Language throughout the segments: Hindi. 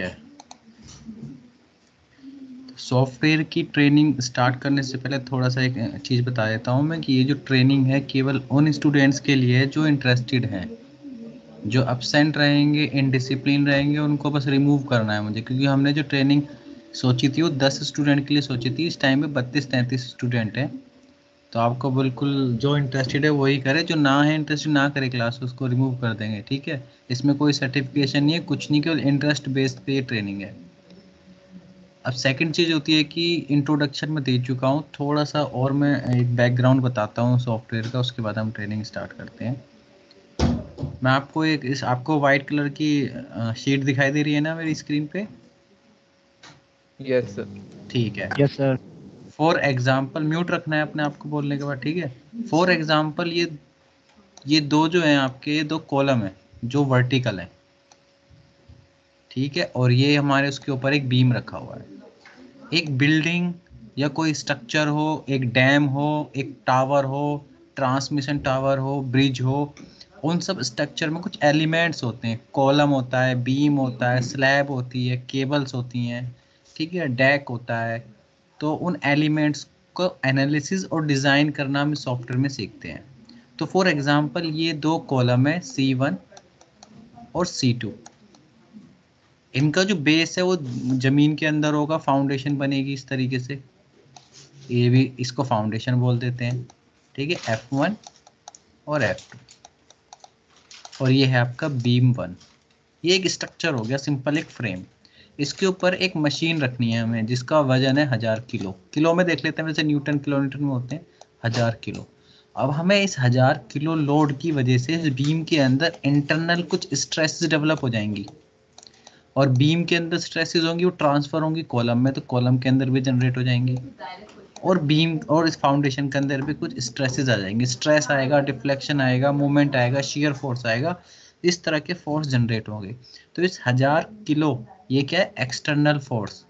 है। सॉफ्टवेयर की ट्रेनिंग स्टार्ट करने से पहले थोड़ा सा एक चीज़ बता देता हूँ मैं कि ये जो ट्रेनिंग है केवल उन स्टूडेंट्स के लिए है जो इंटरेस्टेड हैं, जो अपसेंट रहेंगे इनडिसिप्लिन रहेंगे, उनको बस रिमूव करना है मुझे, क्योंकि हमने जो ट्रेनिंग सोची थी वो दस स्टूडेंट के लिए सोची थी, इस टाइम में बत्तीस, तैंतीस स्टूडेंट हैं। तो आपको बिल्कुल जो इंटरेस्टेड है वही करे जो ना है इंटरेस्टेड ना करे क्लास उसको रिमूव कर देंगे ठीक है? इसमें कोई सर्टिफिकेशन नहीं है कुछ नहीं केवल इंटरेस्ट बेस्ड पे ये ट्रेनिंग है। अब सेकंड चीज़ होती है कि इंट्रोडक्शन में दे चुका हूँ थोड़ा सा और मैं एक बैकग्राउंड बताता हूँ सॉफ्टवेयर का उसके बाद हम ट्रेनिंग स्टार्ट करते हैं। मैं आपको एक इस आपको वाइट कलर की शीट दिखाई दे रही है ना मेरी स्क्रीन पे? यस सर ठीक है। Yes sir for example mute रखना है अपने आपको बोलने के बाद, ठीक है? फॉर एग्ज़ाम्पल ये ये दो जो हैं आपके, ये दो कॉलम है जो वर्टिकल है। ठीक है? और ये हमारे उसके ऊपर एक बीम रखा हुआ है। एक बिल्डिंग या कोई स्ट्रक्चर हो, एक डैम हो, एक टावर हो ट्रांसमिशन टावर हो ब्रिज हो, उन सब स्ट्रक्चर में कुछ एलिमेंट्स होते हैं। कॉलम होता है बीम होता है स्लैब होती है केबल्स होती हैं, ठीक है? डैक होता है तो उन एलिमेंट्स को एनालिसिस और डिज़ाइन करना हम सॉफ्टवेयर में सीखते हैं। तो फॉर एग्जांपल ये दो कॉलम है सी वन और सी टू इनका जो बेस है, वो ज़मीन के अंदर होगा फाउंडेशन बनेगी इस तरीके से। ये भी इसको फाउंडेशन बोल देते हैं। ठीक है एफ़ वन और एफ़ टू और ये है आपका बीम वन ये एक स्ट्रक्चर हो गया सिंपल एक फ्रेम इसके ऊपर एक मशीन रखनी है हमें, जिसका वज़न है हज़ार किलो। किलो में देख लेते हैं वैसे न्यूटन किलोमीटर में होते हैं, हज़ार किलो। अब हमें इस हज़ार किलो लोड की वजह से इस बीम के अंदर इंटरनल कुछ स्ट्रेस डेवलप हो जाएँगी। और बीम के अंदर स्ट्रेसेस होंगी, वो ट्रांसफ़र होंगी कॉलम में तो कॉलम के अंदर भी जनरेट हो जाएँगी। और बीम, और इस फाउंडेशन के अंदर भी कुछ स्ट्रेसेस आ जाएँगे। स्ट्रेस आएगा, डिफ्लेक्शन आएगा, मूवमेंट आएगा, शेयर फोर्स आएगा इस तरह के फोर्स जनरेट होंगे। तो इस हज़ार किलो, ये क्या है? एक्सटर्नल फोर्स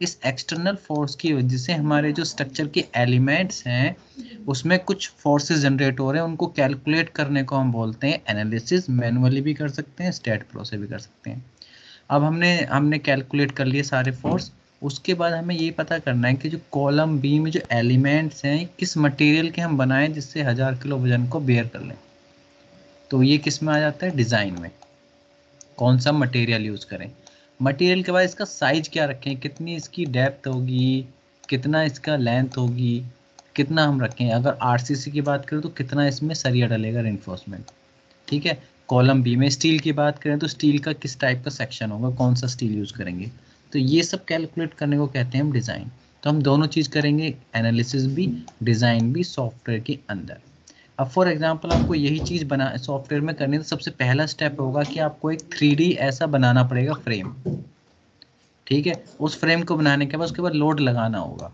इस एक्सटर्नल फोर्स की वजह से हमारे जो स्ट्रक्चर के एलिमेंट्स हैं, उसमें कुछ फोर्सेस जनरेट हो रहे हैं। उनको कैलकुलेट करने को हम बोलते हैं एनालिसिस मैनुअली भी कर सकते हैं स्टेट प्रो से भी कर सकते हैं। अब हमने हमने कैलकुलेट कर लिए सारे फोर्स उसके बाद हमें ये पता करना है कि जो कॉलम बी में जो एलिमेंट्स हैं, किस मटेरियल के हम बनाएँ जिससे हज़ार किलो वज़न को बेयर कर लें। तो ये किसमें आ जाता है? डिज़ाइन में। कौन सा मटेरियल यूज़ करें? मटेरियल के बाद इसका साइज़ क्या रखें? कितनी इसकी डेप्थ होगी? कितना इसका लेंथ होगी? कितना हम रखें? अगर आरसीसी की बात करें तो कितना इसमें सरिया डलेगा रेनफोर्समेंट ठीक है? कॉलम बी में स्टील की बात करें तो स्टील का किस टाइप का सेक्शन होगा? कौन सा स्टील यूज़ करेंगे? तो ये सब कैलकुलेट करने को कहते हैं हम डिज़ाइन तो हम दोनों चीज़ करेंगे एनालिसिस भी डिज़ाइन भी सॉफ्टवेयर के अंदर। अब फॉर एग्जांपल आपको यही चीज़ बना सॉफ्टवेयर में करनी है तो सबसे पहला स्टेप होगा कि आपको एक थ्री ऐसा बनाना पड़ेगा फ्रेम ठीक है? उस फ्रेम को बनाने के बाद उसके बाद लोड लगाना होगा।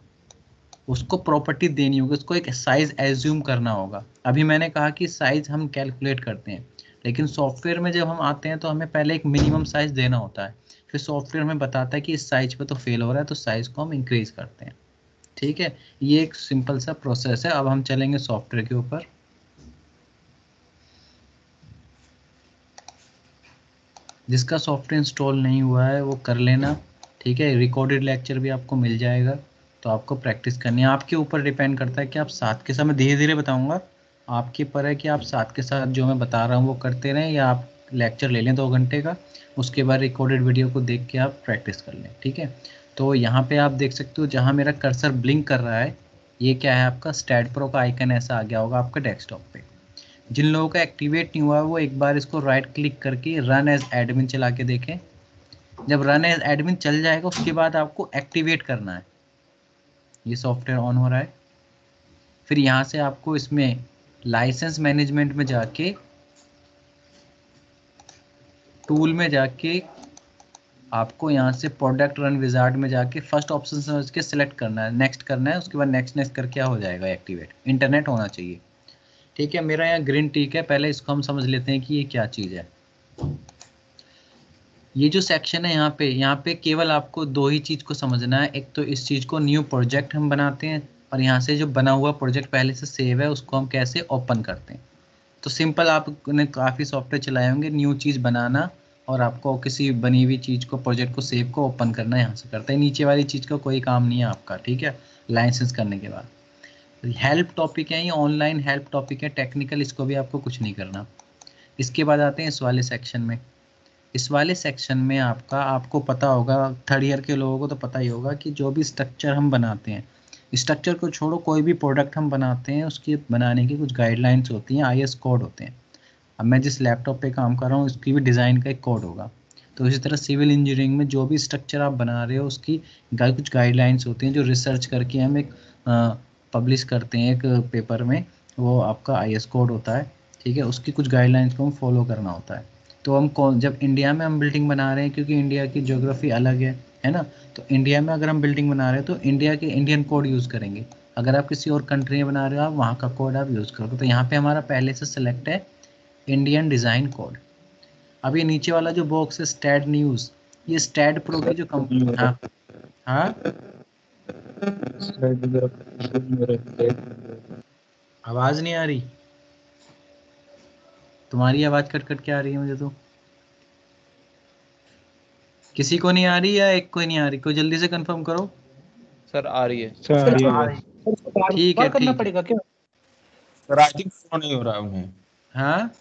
उसको प्रॉपर्टी देनी होगी, उसको एक साइज़ एज्यूम करना होगा। अभी मैंने कहा कि साइज़ हम कैलकुलेट करते हैं, लेकिन सॉफ्टवेयर में जब हम आते हैं तो हमें पहले एक मिनिमम साइज़ देना होता है। फिर सॉफ्टवेयर हमें बताता है कि इस साइज़ पे तो फेल हो रहा है तो साइज़ को हम इंक्रीज करते हैं। ठीक है? ये एक सिंपल सा प्रोसेस है। अब हम चलेंगे सॉफ्टवेयर के ऊपर। जिसका सॉफ्टवेयर इंस्टॉल नहीं हुआ है, वो कर लेना, ठीक है? रिकॉर्डेड लेक्चर भी आपको मिल जाएगा तो आपको प्रैक्टिस करनी है। आपके ऊपर डिपेंड करता है कि आप साथ के साथ, मैं धीरे धीरे बताऊँगा, आपके ऊपर है कि आप साथ के साथ जो मैं बता रहा हूँ, वो करते रहें या आप लेक्चर ले लें दो घंटे का, उसके बाद रिकॉर्डेड वीडियो को देख के आप प्रैक्टिस कर लें, ठीक है? तो यहाँ पे आप देख सकते हो, जहाँ मेरा कर्सर ब्लिंक कर रहा है, ये क्या है आपका? स्टैट प्रो का आइकन ऐसा आ गया होगा आपका डेस्कटॉप पे। जिन लोगों का एक्टिवेट नहीं हुआ है, वो एक बार इसको राइट क्लिक करके रन एज एडमिन चला के देखें। जब रन एज एडमिन चल जाएगा, उसके बाद आपको एक्टिवेट करना है। ये सॉफ्टवेयर ऑन हो रहा है। फिर यहाँ से आपको इसमें लाइसेंस मैनेजमेंट में जाके टूल में जाके आपको यहाँ से प्रोडक्ट रन विजार्ड में जाके फ़र्स्ट ऑप्शन समझ के सिलेक्ट करना है। नेक्स्ट करना है, उसके बाद नेक्स्ट नेक्स्ट कर क्या हो जाएगा एक्टिवेट इंटरनेट होना चाहिए। ठीक है, मेरा यहाँ ग्रीन टीक है, पहले इसको हम समझ लेते हैं कि ये क्या चीज़ है। ये जो सेक्शन है यहाँ पे यहाँ पे केवल आपको दो ही चीज़ को समझना है। एक तो इस चीज़ को न्यू प्रोजेक्ट हम बनाते हैं और यहाँ से जो बना हुआ प्रोजेक्ट पहले से सेव है, उसको हम कैसे ओपन करते हैं। तो सिंपल आपने काफ़ी सॉफ्टवेयर चलाए होंगे न्यू चीज़ बनाना और आपको किसी बनी हुई चीज़ को प्रोजेक्ट को सेव को ओपन करना यहाँ से करते है। नीचे वाली चीज़ का को कोई काम नहीं है आपका, ठीक है? लाइसेंस करने के बाद। हेल्प टॉपिक है, ये ऑनलाइन हेल्प टॉपिक है, टेक्निकल इसको भी आपको कुछ नहीं करना। इसके बाद आते हैं इस वाले सेक्शन में। इस वाले सेक्शन में आपका, आपको पता होगा थर्ड ईयर के लोगों को तो पता ही होगा कि जो भी स्ट्रक्चर हम बनाते हैं स्ट्रक्चर को छोड़ो, कोई भी प्रोडक्ट हम बनाते हैं, उसकी बनाने की कुछ गाइडलाइंस होती हैं आईएस कोड होते हैं। अब मैं जिस लैपटॉप पे काम कर रहा हूँ, उसकी भी डिज़ाइन का एक कोड होगा। तो इसी तरह सिविल इंजीनियरिंग में जो भी स्ट्रक्चर आप बना रहे हो, उसकी कुछ गाइडलाइंस होती हैं, जो रिसर्च करके हम एक पब्लिश करते हैं एक पेपर में, वो आपका आईएस कोड होता है, ठीक है? उसकी कुछ गाइडलाइंस को हम फॉलो करना होता है। तो हम कौन, जब इंडिया में हम बिल्डिंग बना रहे हैं, क्योंकि इंडिया की जोग्राफी अलग है है ना? तो इंडिया में अगर हम बिल्डिंग बना रहे हैं तो इंडिया के इंडियन कोड यूज़ करेंगे। अगर आप किसी और कंट्री में बना रहे हो, आप वहाँ का कोड आप यूज़ करोगे। तो यहाँ पे हमारा पहले से सिलेक्ट है इंडियन डिज़ाइन कोड अब ये नीचे वाला जो बॉक्स है स्टैड न्यूज़ ये स्टैड प्रो की जो कंपनी हाँ। हाँ? आवाज़ नहीं आ रही। तुम्हारी आवाज़ कट कट के आ रही है मुझे तो। किसी को नहीं आ रही या एक को नहीं आ रही? कोई जल्दी से कंफर्म करो। सर आ रही है। सर ठीक है करना पड़ेगा क्या? सर आई थिंक शो नहीं हो रहा उन्हें। हाँ?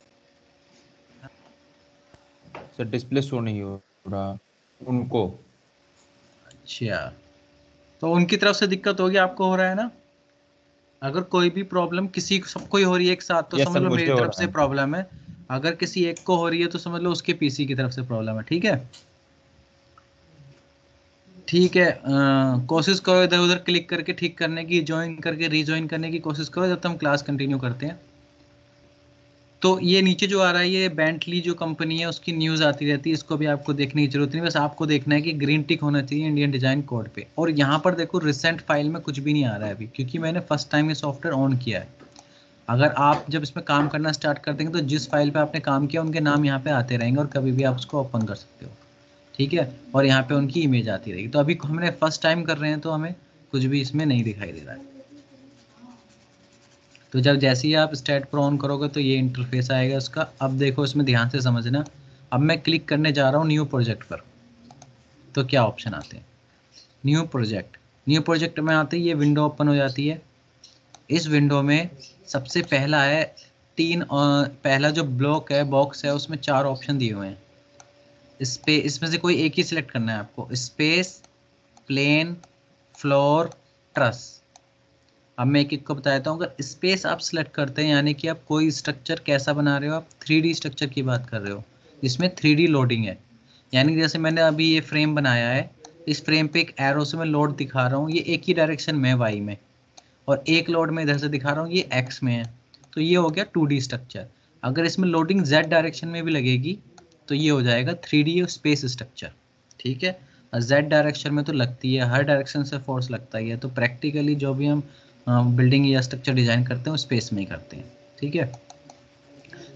सर डिस्प्ले शो नहीं हो रहा। उनको। अच्छा। तो उनकी तरफ़ से दिक्कत होगी आपको हो रहा है ना? अगर कोई भी प्रॉब्लम किसी सबको ही हो रही है एक साथ तो समझ लो मेरी तरफ़ से प्रॉब्लम है। अगर किसी एक को हो रही है तो समझ लो उसके पीसी की तरफ़ से प्रॉब्लम है ठीक है? ठीक है कोशिश करो इधर उधर क्लिक करके ठीक करने की ज्वाइन करके रीज्वाइन करने की कोशिश करो जब तक हम क्लास कंटिन्यू करते हैं। तो ये नीचे जो आ रहा है, ये बेंटली जो कंपनी है, उसकी न्यूज़ आती रहती है, इसको भी आपको देखने की ज़रूरत नहीं, बस आपको देखना है कि ग्रीन टिक होना चाहिए इंडियन डिज़ाइन कोड पे। और यहाँ पर देखो रिसेंट फ़ाइल में कुछ भी नहीं आ रहा है अभी, क्योंकि मैंने फ़र्स्ट टाइम ये सॉफ्टवेयर ऑन किया है। अगर आप जब इसमें काम करना स्टार्ट कर देंगे तो जिस फ़ाइल पे आपने काम किया, उनके नाम यहाँ पे आते रहेंगे, और कभी भी आप उसको ओपन कर सकते हो। ठीक है? और यहाँ पे उनकी इमेज आती रहेगी। तो अभी हमने फ़र्स्ट टाइम कर रहे हैं तो हमें कुछ भी इसमें नहीं दिखाई दे रहा है। तो जब जैसे ही आप स्टेट पर ऑन करोगे तो ये इंटरफेस आएगा उसका। अब देखो, इसमें ध्यान से समझना। अब मैं क्लिक करने जा रहा हूँ न्यू प्रोजेक्ट पर। तो क्या ऑप्शन आते हैं? न्यू प्रोजेक्ट न्यू प्रोजेक्ट में आते ही ये विंडो ओपन हो जाती है। इस विंडो में सबसे पहला है तीन पहला जो ब्लॉक है बॉक्स है, उसमें चार ऑप्शन दिए हुए हैं। स्पेस इसमें से कोई एक ही सिलेक्ट करना है आपको। स्पेस प्लेन फ्लोर ट्रस अब मैं एक एक को बताता हूँ, अगर स्पेस आप सिलेक्ट करते हैं, यानी कि आप कोई स्ट्रक्चर कैसा बना रहे हो, आप थ्री स्ट्रक्चर की बात कर रहे हो, जिसमें थ्री लोडिंग है। यानी जैसे मैंने अभी ये फ्रेम बनाया है, इस फ्रेम पे एक एरो से मैं लोड दिखा रहा हूँ, ये एक ही डायरेक्शन में वाई में। और एक लोड में इधर से दिखा रहा हूँ, ये एक्स में है। तो ये हो गया टू स्ट्रक्चर अगर इसमें लोडिंग जेड डायरेक्शन में भी लगेगी तो ये हो जाएगा थ्री स्पेस स्ट्रक्चर ठीक है? जेड डायरेक्शन में तो लगती है, हर डायरेक्शन से फोर्स लगता ही है। तो प्रैक्टिकली जो भी हम बिल्डिंग या स्ट्रक्चर डिज़ाइन करते हैं स्पेस में ही करते हैं, ठीक है?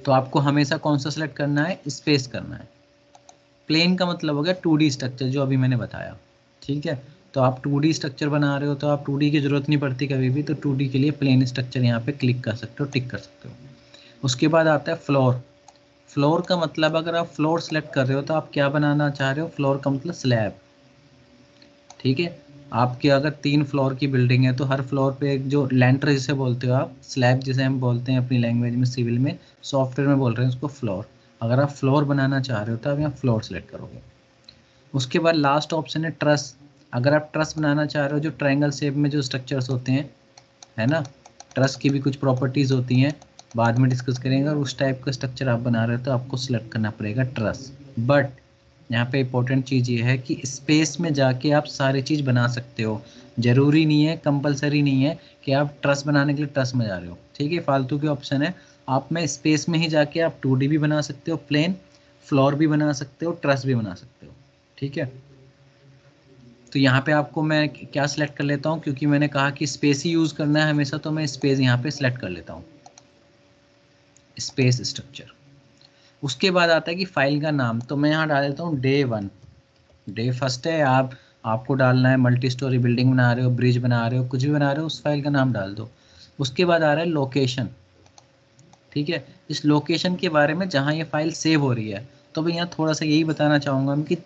तो आपको हमेशा कौन सा सेलेक्ट करना है? स्पेस करना है। प्लेन का मतलब हो गया टू स्ट्रक्चर जो अभी मैंने बताया, ठीक है? तो आप टू स्ट्रक्चर बना रहे हो तो आप टू की ज़रूरत नहीं पड़ती कभी भी तो टू के लिए प्लेन स्ट्रक्चर यहाँ पे क्लिक कर सकते हो टिक कर सकते हो। उसके बाद आता है फ्लोर फ्लोर का मतलब अगर आप फ्लोर सेलेक्ट कर रहे हो तो आप क्या बनाना चाह रहे हो? फ्लोर का मतलब स्लैब ठीक है? आपकी अगर तीन फ्लोर की बिल्डिंग है तो हर फ्लोर पे एक जो लेंटर जिसे बोलते हो आप स्लैब जिसे हम बोलते हैं अपनी लैंग्वेज में सिविल में सॉफ्टवेयर में बोल रहे हैं, उसको फ्लोर अगर आप फ्लोर बनाना चाह रहे हो तो आप यहाँ फ्लोर सेलेक्ट करोगे. उसके बाद लास्ट ऑप्शन है ट्रस अगर आप ट्रस बनाना चाह रहे हो, जो ट्रायंगल शेप में जो स्ट्रक्चर्स होते हैं, है ना? ट्रस की भी कुछ प्रॉपर्टीज़ होती हैं. बाद में डिस्कस करेंगे और उस टाइप का स्ट्रक्चर आप बना रहे हो तो आपको सिलेक्ट करना पड़ेगा ट्रस बट यहाँ पे इंपॉर्टेंट चीज़ ये है कि स्पेस में जाके आप सारी चीज़ बना सकते हो। ज़रूरी नहीं है कंपलसरी नहीं है कि आप ट्रस बनाने के लिए ट्रस में जा रहे हो। ठीक है, फालतू के ऑप्शन है। आप में स्पेस में ही जाके आप टू भी बना सकते हो प्लेन फ्लोर भी बना सकते हो ट्रस भी बना सकते हो। ठीक है? तो यहाँ पे आपको मैं क्या सिलेक्ट कर लेता हूँ? क्योंकि मैंने कहा कि स्पेस ही यूज़ करना है हमेशा तो मैं स्पेस यहाँ पे सिलेक्ट कर लेता हूँ। स्पेस स्ट्रक्चर उसके बाद आता है कि फ़ाइल का नाम। तो मैं यहाँ डाल देता हूँ डे वन डे फ़र्स्ट है, आप, आपको डालना है मल्टी स्टोरी बिल्डिंग बना रहे हो ब्रिज बना रहे हो, कुछ भी बना रहे हो, उस फ़ाइल का नाम डाल दो। उसके बाद आ रहा है लोकेशन ठीक है? इस लोकेशन के बारे में जहाँ ये फ़ाइल सेव हो रही है तो मैं यहाँ थोड़ा सा यही बताना चाहूँगा कि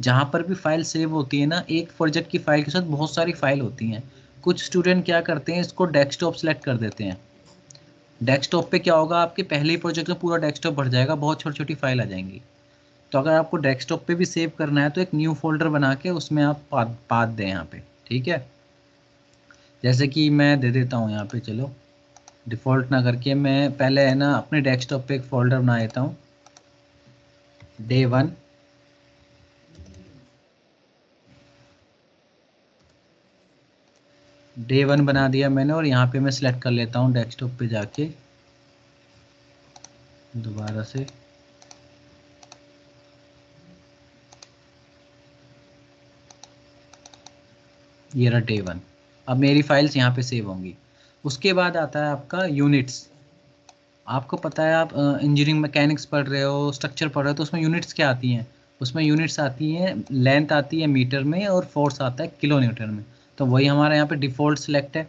जहाँ पर भी फ़ाइल सेव होती है ना, एक प्रोजेक्ट की फ़ाइल के साथ बहुत सारी फ़ाइल होती हैं। कुछ स्टूडेंट क्या करते हैं, इसको डेस्कटॉप सेलेक्ट कर देते हैं। डेस्कटॉप पे क्या होगा, आपके पहले ही प्रोजेक्ट में पूरा डेस्कटॉप भर जाएगा, बहुत छोटी छोटी फ़ाइल आ जाएँगी। तो अगर आपको डेस्कटॉप पे भी सेव करना है तो एक न्यू फोल्डर बना के उसमें आप पाद दें यहाँ पे, ठीक है? जैसे कि मैं दे देता हूँ यहाँ पे, चलो। डिफ़ॉल्ट ना करके मैं पहले है ना, अपने डेस्कटॉप पे एक फ़ोल्डर बना देता हूँ। डे वन डे वन बना दिया मैंने और यहाँ पे मैं सिलेक्ट कर लेता हूँ डेस्कटॉप पे जाके। दोबारा से। ये रहा डे वन अब मेरी फाइल्स यहाँ पे सेव होंगी। उसके बाद आता है आपका यूनिट्स आपको पता है आप इंजीनियरिंग मैकेनिक्स पढ़ रहे हो स्ट्रक्चर पढ़ रहे हो तो उसमें यूनिट्स क्या आती हैं? उसमें यूनिट्स आती हैं लेंथ आती है मीटर में और फोर्स आता है किलो में। तो वही हमारे यहाँ पे डिफ़ॉल्ट सिलेक्ट है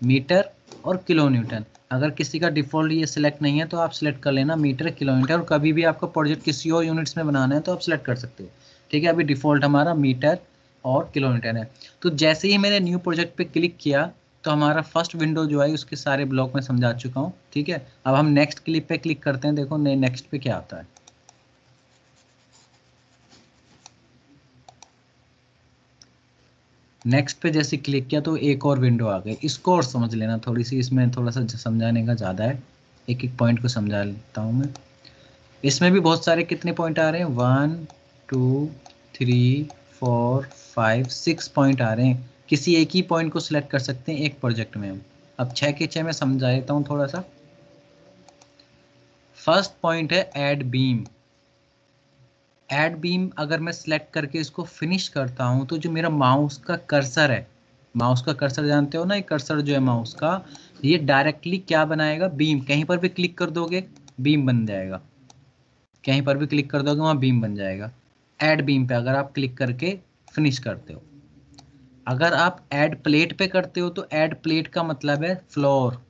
मीटर और किलो न्यूटन अगर किसी का डिफ़ॉल्ट ये सिलेक्ट नहीं है तो आप सिलेक्ट कर लेना मीटर किलो न्यूटन और कभी भी आपका प्रोजेक्ट किसी और यूनिट्स में बनाना है तो आप सिलेक्ट कर सकते हो. ठीक है, अभी डिफ़ॉल्ट हमारा मीटर और किलो न्यूटन है. तो जैसे ही मैंने न्यू प्रोजेक्ट पे क्लिक किया तो हमारा फ़र्स्ट विंडो जो है, उसके सारे ब्लॉक में समझा चुका हूँ. ठीक है, अब हम नेक्स्ट क्लिप पे क्लिक करते हैं, देखो नेक्स्ट पे क्या आता है. नेक्स्ट पे जैसे क्लिक किया तो एक और विंडो आ गई। इसको और समझ लेना थोड़ी सी, इसमें थोड़ा सा समझाने का ज़्यादा है। एक एक पॉइंट को समझा लेता हूँ मैं। इसमें भी बहुत सारे कितने पॉइंट आ रहे हैं? One two three four five six point आ रहे हैं। किसी एक ही पॉइंट को सिलेक्ट कर सकते हैं एक प्रोजेक्ट में हम। अब छः के छः में समझा देता हूँ थोड़ा सा। फ़र्स्ट पॉइंट है एड बीम एड बीम अगर मैं सिलेक्ट करके इसको फिनिश करता हूँ तो जो मेरा माउस का कर्सर है माउस का कर्सर जानते हो ना? ये कर्सर जो है माउस का, ये डायरेक्टली क्या बनाएगा? बीम कहीं पर भी क्लिक कर दोगे बीम बन जाएगा। कहीं पर भी क्लिक कर दोगे, वहाँ बीम बन जाएगा। एड बीम पे अगर आप क्लिक करके फिनिश करते हो। अगर आप एड प्लेट पे करते हो तो एड प्लेट का मतलब है फ्लोर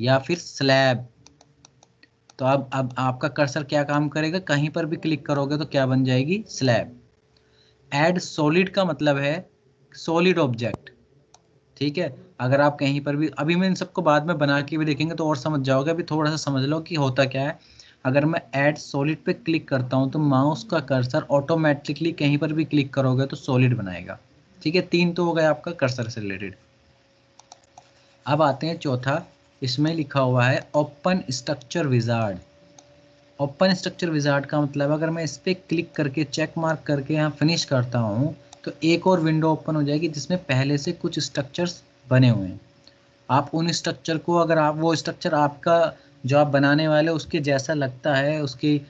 या फिर स्लैब तो अब अब आपका कर्सर क्या काम करेगा? कहीं पर भी क्लिक करोगे तो क्या बन जाएगी? स्लैब एड सॉलिड का मतलब है सॉलिड ऑब्जेक्ट ठीक है? अगर आप कहीं पर भी, अभी मैं इन सबको बाद में बना के भी देखेंगे तो और समझ जाओगे। अभी थोड़ा सा समझ लो कि होता क्या है। अगर मैं ऐड सॉलिड पे क्लिक करता हूँ तो माउस का कर्सर ऑटोमेटिकली कहीं पर भी क्लिक करोगे तो सॉलिड बनाएगा। ठीक है? तीन तो हो गया आपका कर्सर से रिलेटेड अब आते हैं चौथा इसमें लिखा हुआ है open structure wizard open structure wizard का मतलब अगर मैं इस पर क्लिक करके चेक मार्क करके यहाँ फिनिश करता हूँ तो एक और विंडो ओपन हो जाएगी जिसमें पहले से कुछ स्ट्रक्चर्स बने हुए हैं। आप उन स्ट्रक्चर को, अगर आप, वो स्ट्रक्चर आपका जो आप बनाने वाले उसके जैसा लगता है, उसके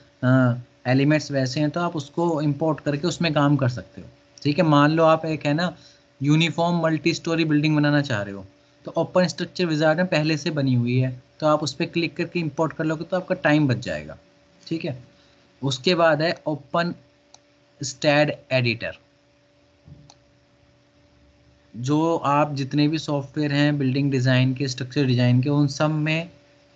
एलिमेंट्स वैसे हैं तो आप उसको इंपोर्ट करके उसमें काम कर सकते हो। ठीक है, मान लो आप एक, है ना यूनिफॉर्म मल्टी स्टोरी बिल्डिंग बनाना चाह रहे हो। तो ओपन स्ट्रक्चर विजार्ड में पहले से बनी हुई है। तो आप उस पर क्लिक करके इंपोर्ट कर लोगे तो आपका टाइम बच जाएगा। ठीक है? उसके बाद है ओपन स्टैड एडिटर जो आप जितने भी सॉफ्टवेयर हैं बिल्डिंग डिज़ाइन के स्ट्रक्चर डिज़ाइन के, उन सब में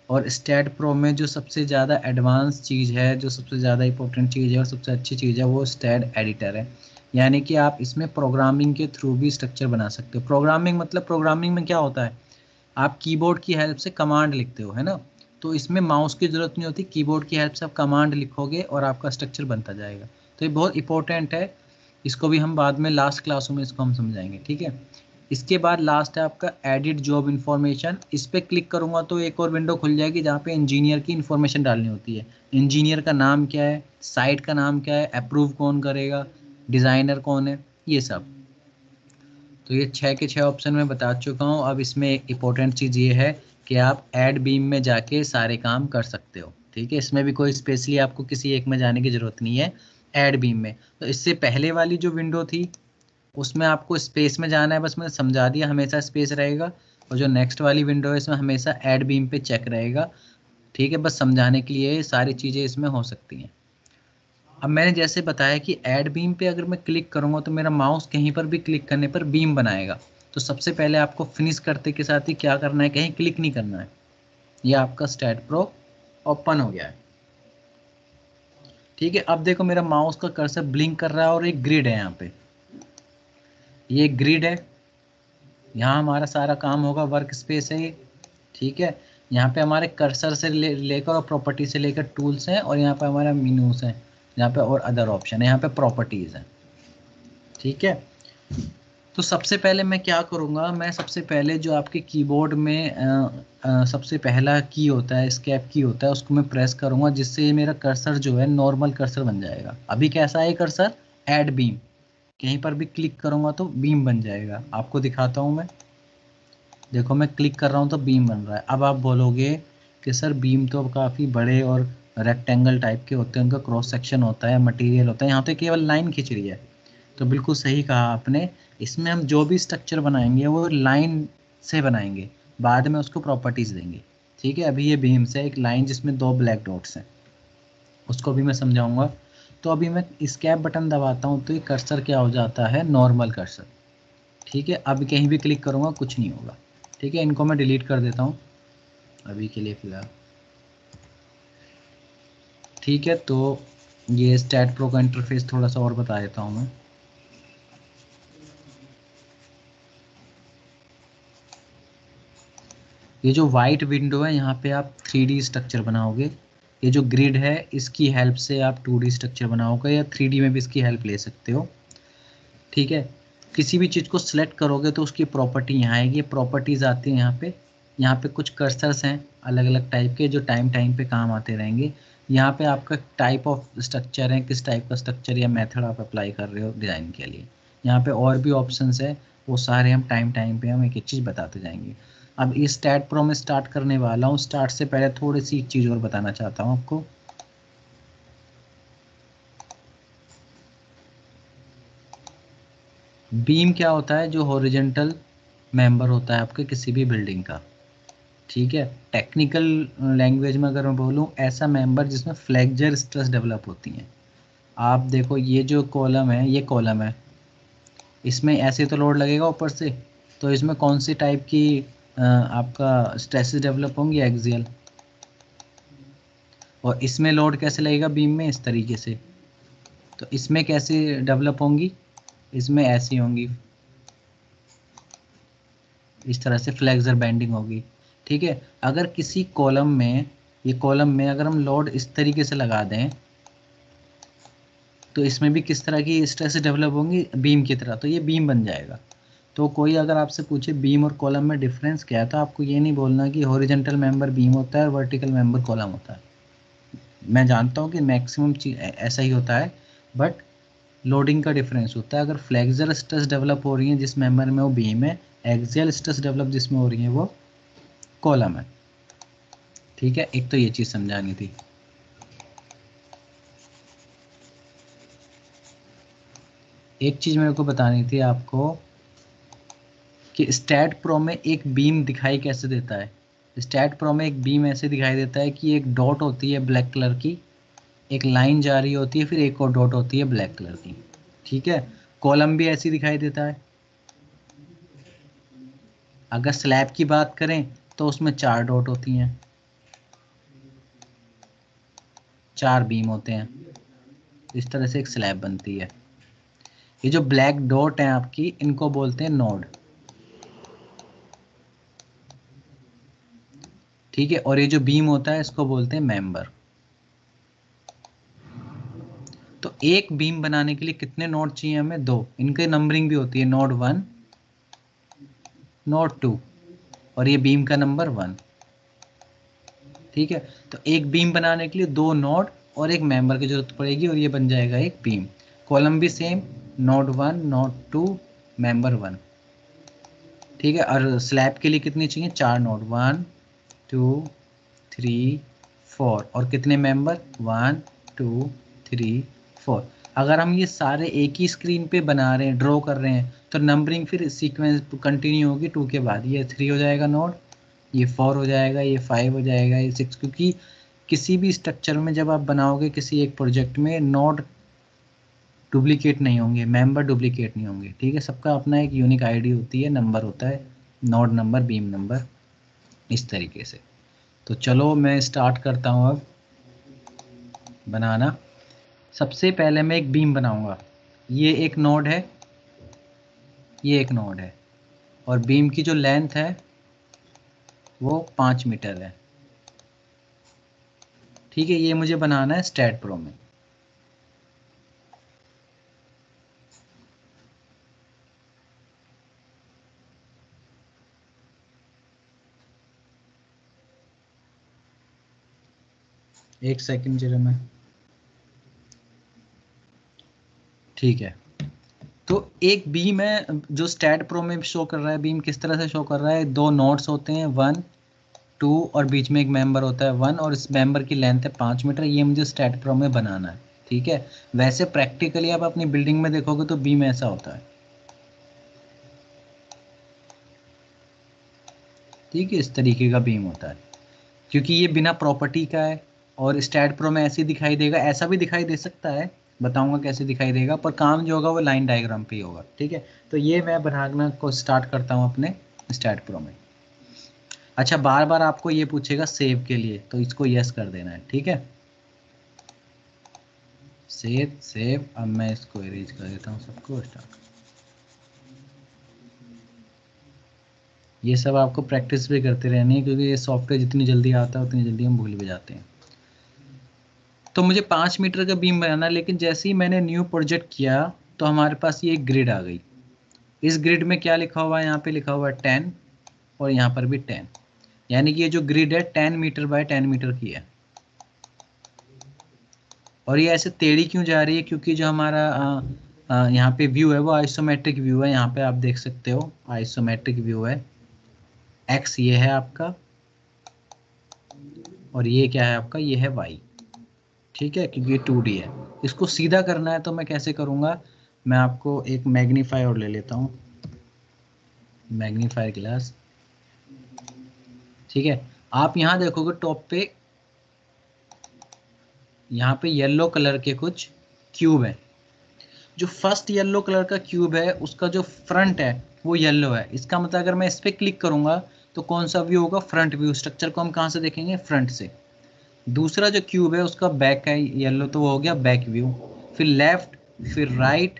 और स्टैट प्रो में जो सबसे ज़्यादा एडवांस चीज़ है, जो सबसे ज़्यादा इंपॉर्टेंट चीज़ है और सबसे अच्छी चीज़ है, वो स्टैड एडिटर है। यानी कि आप इसमें प्रोग्रामिंग के थ्रू भी स्ट्रक्चर बना सकते हो। प्रोग्रामिंग मतलब प्रोग्रामिंग में क्या होता है? आप कीबोर्ड की हेल्प से कमांड लिखते हो, है ना? तो इसमें माउस की ज़रूरत नहीं होती कीबोर्ड की हेल्प से आप कमांड लिखोगे और आपका स्ट्रक्चर बनता जाएगा। तो ये बहुत इंपॉर्टेंट है। इसको भी हम बाद में लास्ट क्लासों में इसको हम समझाएँगे, ठीक है? इसके बाद लास्ट है आपका एडिट जॉब इन्फॉर्मेशन इस पर क्लिक करूँगा तो एक और विंडो खुल जाएगी जहाँ पे इंजीनियर की इन्फॉर्मेशन डालनी होती है। इंजीनियर का नाम क्या है? साइट का नाम क्या है? अप्रूव कौन करेगा? डिज़ाइनर कौन है? ये सब। तो ये छः के छः ऑप्शन में बता चुका हूँ। अब इसमें इम्पोर्टेंट चीज़ ये है कि आप एड बीम में जाके सारे काम कर सकते हो। ठीक है? इसमें भी कोई स्पेशली आपको किसी एक में जाने की ज़रूरत नहीं है एड बीम में। तो इससे पहले वाली जो विंडो थी, उसमें आपको स्पेस में जाना है। बस मैंने समझा दिया, हमेशा स्पेस रहेगा। और जो नेक्स्ट वाली विंडो है, इसमें हमेशा एड बीम पे चेक रहेगा। ठीक है? बस समझाने के लिए सारी चीज़ें इसमें हो सकती हैं। अब मैंने जैसे बताया कि ऐड बीम पे अगर मैं क्लिक करूँगा तो मेरा माउस कहीं पर भी क्लिक करने पर बीम बनाएगा। तो सबसे पहले आपको फिनिश करते के साथ ही क्या करना है? कहीं क्लिक नहीं करना है। ये आपका स्टैट प्रो ओपन हो गया है। ठीक है, अब देखो मेरा माउस का कर्सर ब्लिंक कर रहा है और एक ग्रिड है यहाँ पे। ये ग्रिड है। यहाँ हमारा सारा काम होगा वर्क स्पेस है ये। ठीक है, यहाँ पे हमारे कर्सर से ले, लेकर और प्रॉपर्टी से लेकर टूल्स हैं और यहाँ पे हमारा मीनूस है। यहाँ पे और अदर ऑप्शन है यहाँ पे प्रॉपर्टीज़ हैं। ठीक है? तो सबसे पहले मैं क्या करूँगा मैं सबसे पहले जो आपके कीबोर्ड में आ, आ, सबसे पहला की होता है स्केप की होता है उसको मैं प्रेस करूँगा जिससे मेरा कर्सर जो है नॉर्मल कर्सर बन जाएगा। अभी कैसा है कर्सर एड बीम कहीं पर भी क्लिक करूँगा तो बीम बन जाएगा। आपको दिखाता हूँ मैं। देखो मैं क्लिक कर रहा हूँ तो बीम बन रहा है। अब आप बोलोगे कि सर बीम तो काफ़ी बड़े और रेक्टेंगल टाइप के होते हैं, उनका क्रॉस सेक्शन होता है मटेरियल होता है। यहाँ तो केवल लाइन खींच रही है। तो बिल्कुल सही कहा आपने। इसमें हम जो भी स्ट्रक्चर बनाएँगे, वो लाइन से बनाएँगे। बाद में उसको प्रॉपर्टीज़ देंगे। ठीक है? अभी ये बीम से एक लाइन जिसमें दो ब्लैक डॉट्स हैं। उसको भी मैं समझाऊँगा। तो अभी मैं स्कैप बटन दबाता हूँ तो ये कर्सर क्या हो जाता है? नॉर्मल कर्सर ठीक है? अब कहीं भी क्लिक करूँगा, कुछ नहीं होगा। ठीक है? इनको मैं डिलीट कर देता हूँ। अभी के लिए फ़िलहाल। ठीक है तो ये स्टैट प्रो का इंटरफेस थोड़ा सा और बता देता हूँ मैं। ये जो वाइट विंडो है, यहाँ पे आप थ्री स्ट्रक्चर बनाओगे। ये जो ग्रिड है, इसकी हेल्प से आप टू स्ट्रक्चर बनाओगे या थ्री में भी इसकी हेल्प ले सकते हो। ठीक है? किसी भी चीज़ को सिलेक्ट करोगे तो उसकी प्रॉपर्टी यहाँ आएगी। प्रॉपर्टीज़ आती है यहाँ पे। यहाँ पे कुछ कर्सर्स हैं अलग अलग टाइप के जो टाइम टाइम पे काम आते रहेंगे। यहाँ पे आपका टाइप ऑफ़ स्ट्रक्चर है, किस टाइप का स्ट्रक्चर या मेथड आप अप्लाई कर रहे हो डिज़ाइन के लिए। यहाँ पे और भी ऑप्शंस है, वो सारे हम टाइम टाइम पे हम एक एक चीज़ बताते जाएँगे। अब इस स्टैट प्रो में स्टार्ट करने वाला हूँ। स्टार्ट से पहले थोड़ी सी एक चीज़ और बताना चाहता हूँ आपको। बीम क्या होता है? जो हॉरिजेंटल मेंबर होता है आपके किसी भी बिल्डिंग का। ठीक है? टेक्निकल लैंग्वेज में अगर मैं बोलूँ, ऐसा मेंबर जिसमें फ्लैक्चर स्ट्रेस डेवलप होती हैं। आप देखो, ये जो कॉलम है, ये कॉलम है। इसमें ऐसे तो लोड लगेगा ऊपर से तो इसमें कौन सी टाइप की आपका स्ट्रेसेस डेवलप होंगी? एक्सियल और इसमें लोड कैसे लगेगा बीम में? इस तरीके से। तो इसमें कैसे डेवलप होंगी? इसमें ऐसी होंगी। इस तरह से फ्लेक्सर बेंडिंग होगी। ठीक है? अगर किसी कॉलम में, ये कॉलम में अगर हम लोड इस तरीके से लगा दें तो इसमें भी किस तरह की स्ट्रेस डेवलप होंगी? बीम की तरह। तो ये बीम बन जाएगा। तो कोई अगर आपसे पूछे बीम और कॉलम में डिफरेंस क्या है तो आपको ये नहीं बोलना कि हॉरिजेंटल मेंबर बीम होता है और वर्टिकल मेंबर कॉलम होता है। मैं जानता हूँ कि मैक्सिमम चीज़ ऐसा ही होता है बट लोडिंग का डिफरेंस होता है। अगर फ्लेक्सर स्ट्रेस डेवलप हो रही है जिस मेंबर में वो बीम है एक्सियल स्ट्रेस डेवलप जिसमें हो रही है वो कॉलम है। ठीक है? एक तो ये चीज़ समझानी थी। एक चीज़ मेरे को बतानी थी आपको कि स्टैट प्रो में एक बीम दिखाई कैसे देता है? स्टैट प्रो में एक बीम ऐसे दिखाई देता है कि एक डॉट होती है ब्लैक कलर की, एक लाइन जा रही होती है, फिर एक और डॉट होती है ब्लैक कलर की। ठीक है? कॉलम भी ऐसी दिखाई देता है। अगर स्लैब की बात करें तो उसमें चार डॉट होती हैं। चार बीम होते हैं। इस तरह से एक स्लैब बनती है। ये जो ब्लैक डॉट है आपकी, इनको बोलते हैं नोड। ठीक है, और ये जो बीम होता है, इसको बोलते हैं मेंबर। तो एक बीम बनाने के लिए कितने नोड चाहिए हमें? दो। इनके नंबरिंग भी होती है। Node one, node two. और ये बीम का नंबर वन ठीक है? तो एक बीम बनाने के लिए दो नोड और एक मेंबर की ज़रूरत पड़ेगी और ये बन जाएगा एक बीम कॉलम भी same node one node two member one ठीक है? और स्लैब के लिए कितनी चाहिए? चार node one two three four और कितने member one two three four अगर हम ये सारे एक ही स्क्रीन पे बना रहे हैं ड्रॉ कर रहे हैं तो नंबरिंग फिर सीक्वेंस कंटिन्यू होगी टू के बाद। ये थ्री हो जाएगा नोड ये फोर हो जाएगा, ये फाइव हो जाएगा, ये सिक्स क्योंकि किसी भी स्ट्रक्चर में जब आप बनाओगे किसी एक प्रोजेक्ट में नोड डुप्लीकेट नहीं होंगे मेंबर डुप्लीकेट नहीं होंगे, ठीक है? सबका अपना एक यूनिक आईडी होती है नंबर होता है नोड नंबर बीम नंबर इस तरीके से। तो चलो मैं स्टार्ट करता हूँ अब बनाना। सबसे पहले मैं एक बीम बनाऊँगा। ये एक नोड है। ये एक नोड है। और बीम की जो लेंथ है, वो पाँच मीटर है। ठीक है, ये मुझे बनाना है स्टैट प्रो में। एक सेकंड जरा मैं ठीक है। तो एक बीम है, जो स्टैट प्रो में शो कर रहा है बीम किस तरह से शो कर रहा है? दो नोट्स होते हैं वन टू और बीच में एक मेंबर होता है वन और इस मेंबर की लेंथ है पाँच मीटर ये मुझे स्टैट प्रो में बनाना है, ठीक है? वैसे प्रैक्टिकली आप अपनी बिल्डिंग में देखोगे तो बीम ऐसा होता है। ठीक है, इस तरीके का बीम होता है, क्योंकि ये बिना प्रॉपर्टी का है, और स्टैट प्रो में ऐसे दिखाई देगा, ऐसा भी दिखाई दे सकता है बताऊँगा कैसे दिखाई देगा, पर काम जो होगा वो लाइन डायग्राम पे ही होगा, ठीक है? तो ये मैं बनाना को स्टार्ट करता हूँ अपने स्टैट प्रो में। अच्छा बार बार आपको ये पूछेगा सेव के लिए तो इसको यस कर देना है, ठीक है? सेव सेव अब मैं इसको इरेज कर देता हूँ सबको स्टार्ट ये सब आपको प्रैक्टिस भी करते रहनी है, क्योंकि ये सॉफ्टवेयर जितनी जल्दी आता है, उतनी जल्दी हम भूल भी जाते हैं। तो मुझे पाँच मीटर का बीम बनाना लेकिन जैसे ही मैंने न्यू प्रोजेक्ट किया तो हमारे पास ये ग्रिड आ गई। इस ग्रिड में क्या लिखा हुआ है? यहाँ पे लिखा हुआ है टेन, और यहाँ पर भी टेन। यानी कि ये जो ग्रिड है, ten metre by ten metre की है। और ये ऐसे टेढ़ी क्यों जा रही है? क्योंकि जो हमारा यहाँ पे व्यू है, वो आइसोमेट्रिक व्यू है। यहाँ पे आप देख सकते हो आइसोमेट्रिक व्यू है। एक्स ये है आपका, और ये क्या है आपका? ये है वाई ठीक है? क्योंकि ये टू है। इसको सीधा करना है तो मैं कैसे करूँगा? मैं आपको एक मैग्नीफाई और ले लेता हूँ। Magnifier glass. ठीक है? आप यहाँ देखोगे टॉप पे, यहाँ पे येलो कलर के कुछ क्यूब है। जो फ़र्स्ट येलो कलर का क्यूब है, उसका जो फ्रंट है, वो येलो है। इसका मतलब अगर मैं इस पर क्लिक करूँगा तो कौन सा व्यू होगा? Front view. स्ट्रक्चर को हम कहाँ से देखेंगे? फ्रंट से। दूसरा जो क्यूब है, उसका बैक है येलो तो वो हो गया बैक व्यू फिर लेफ़्ट फिर राइट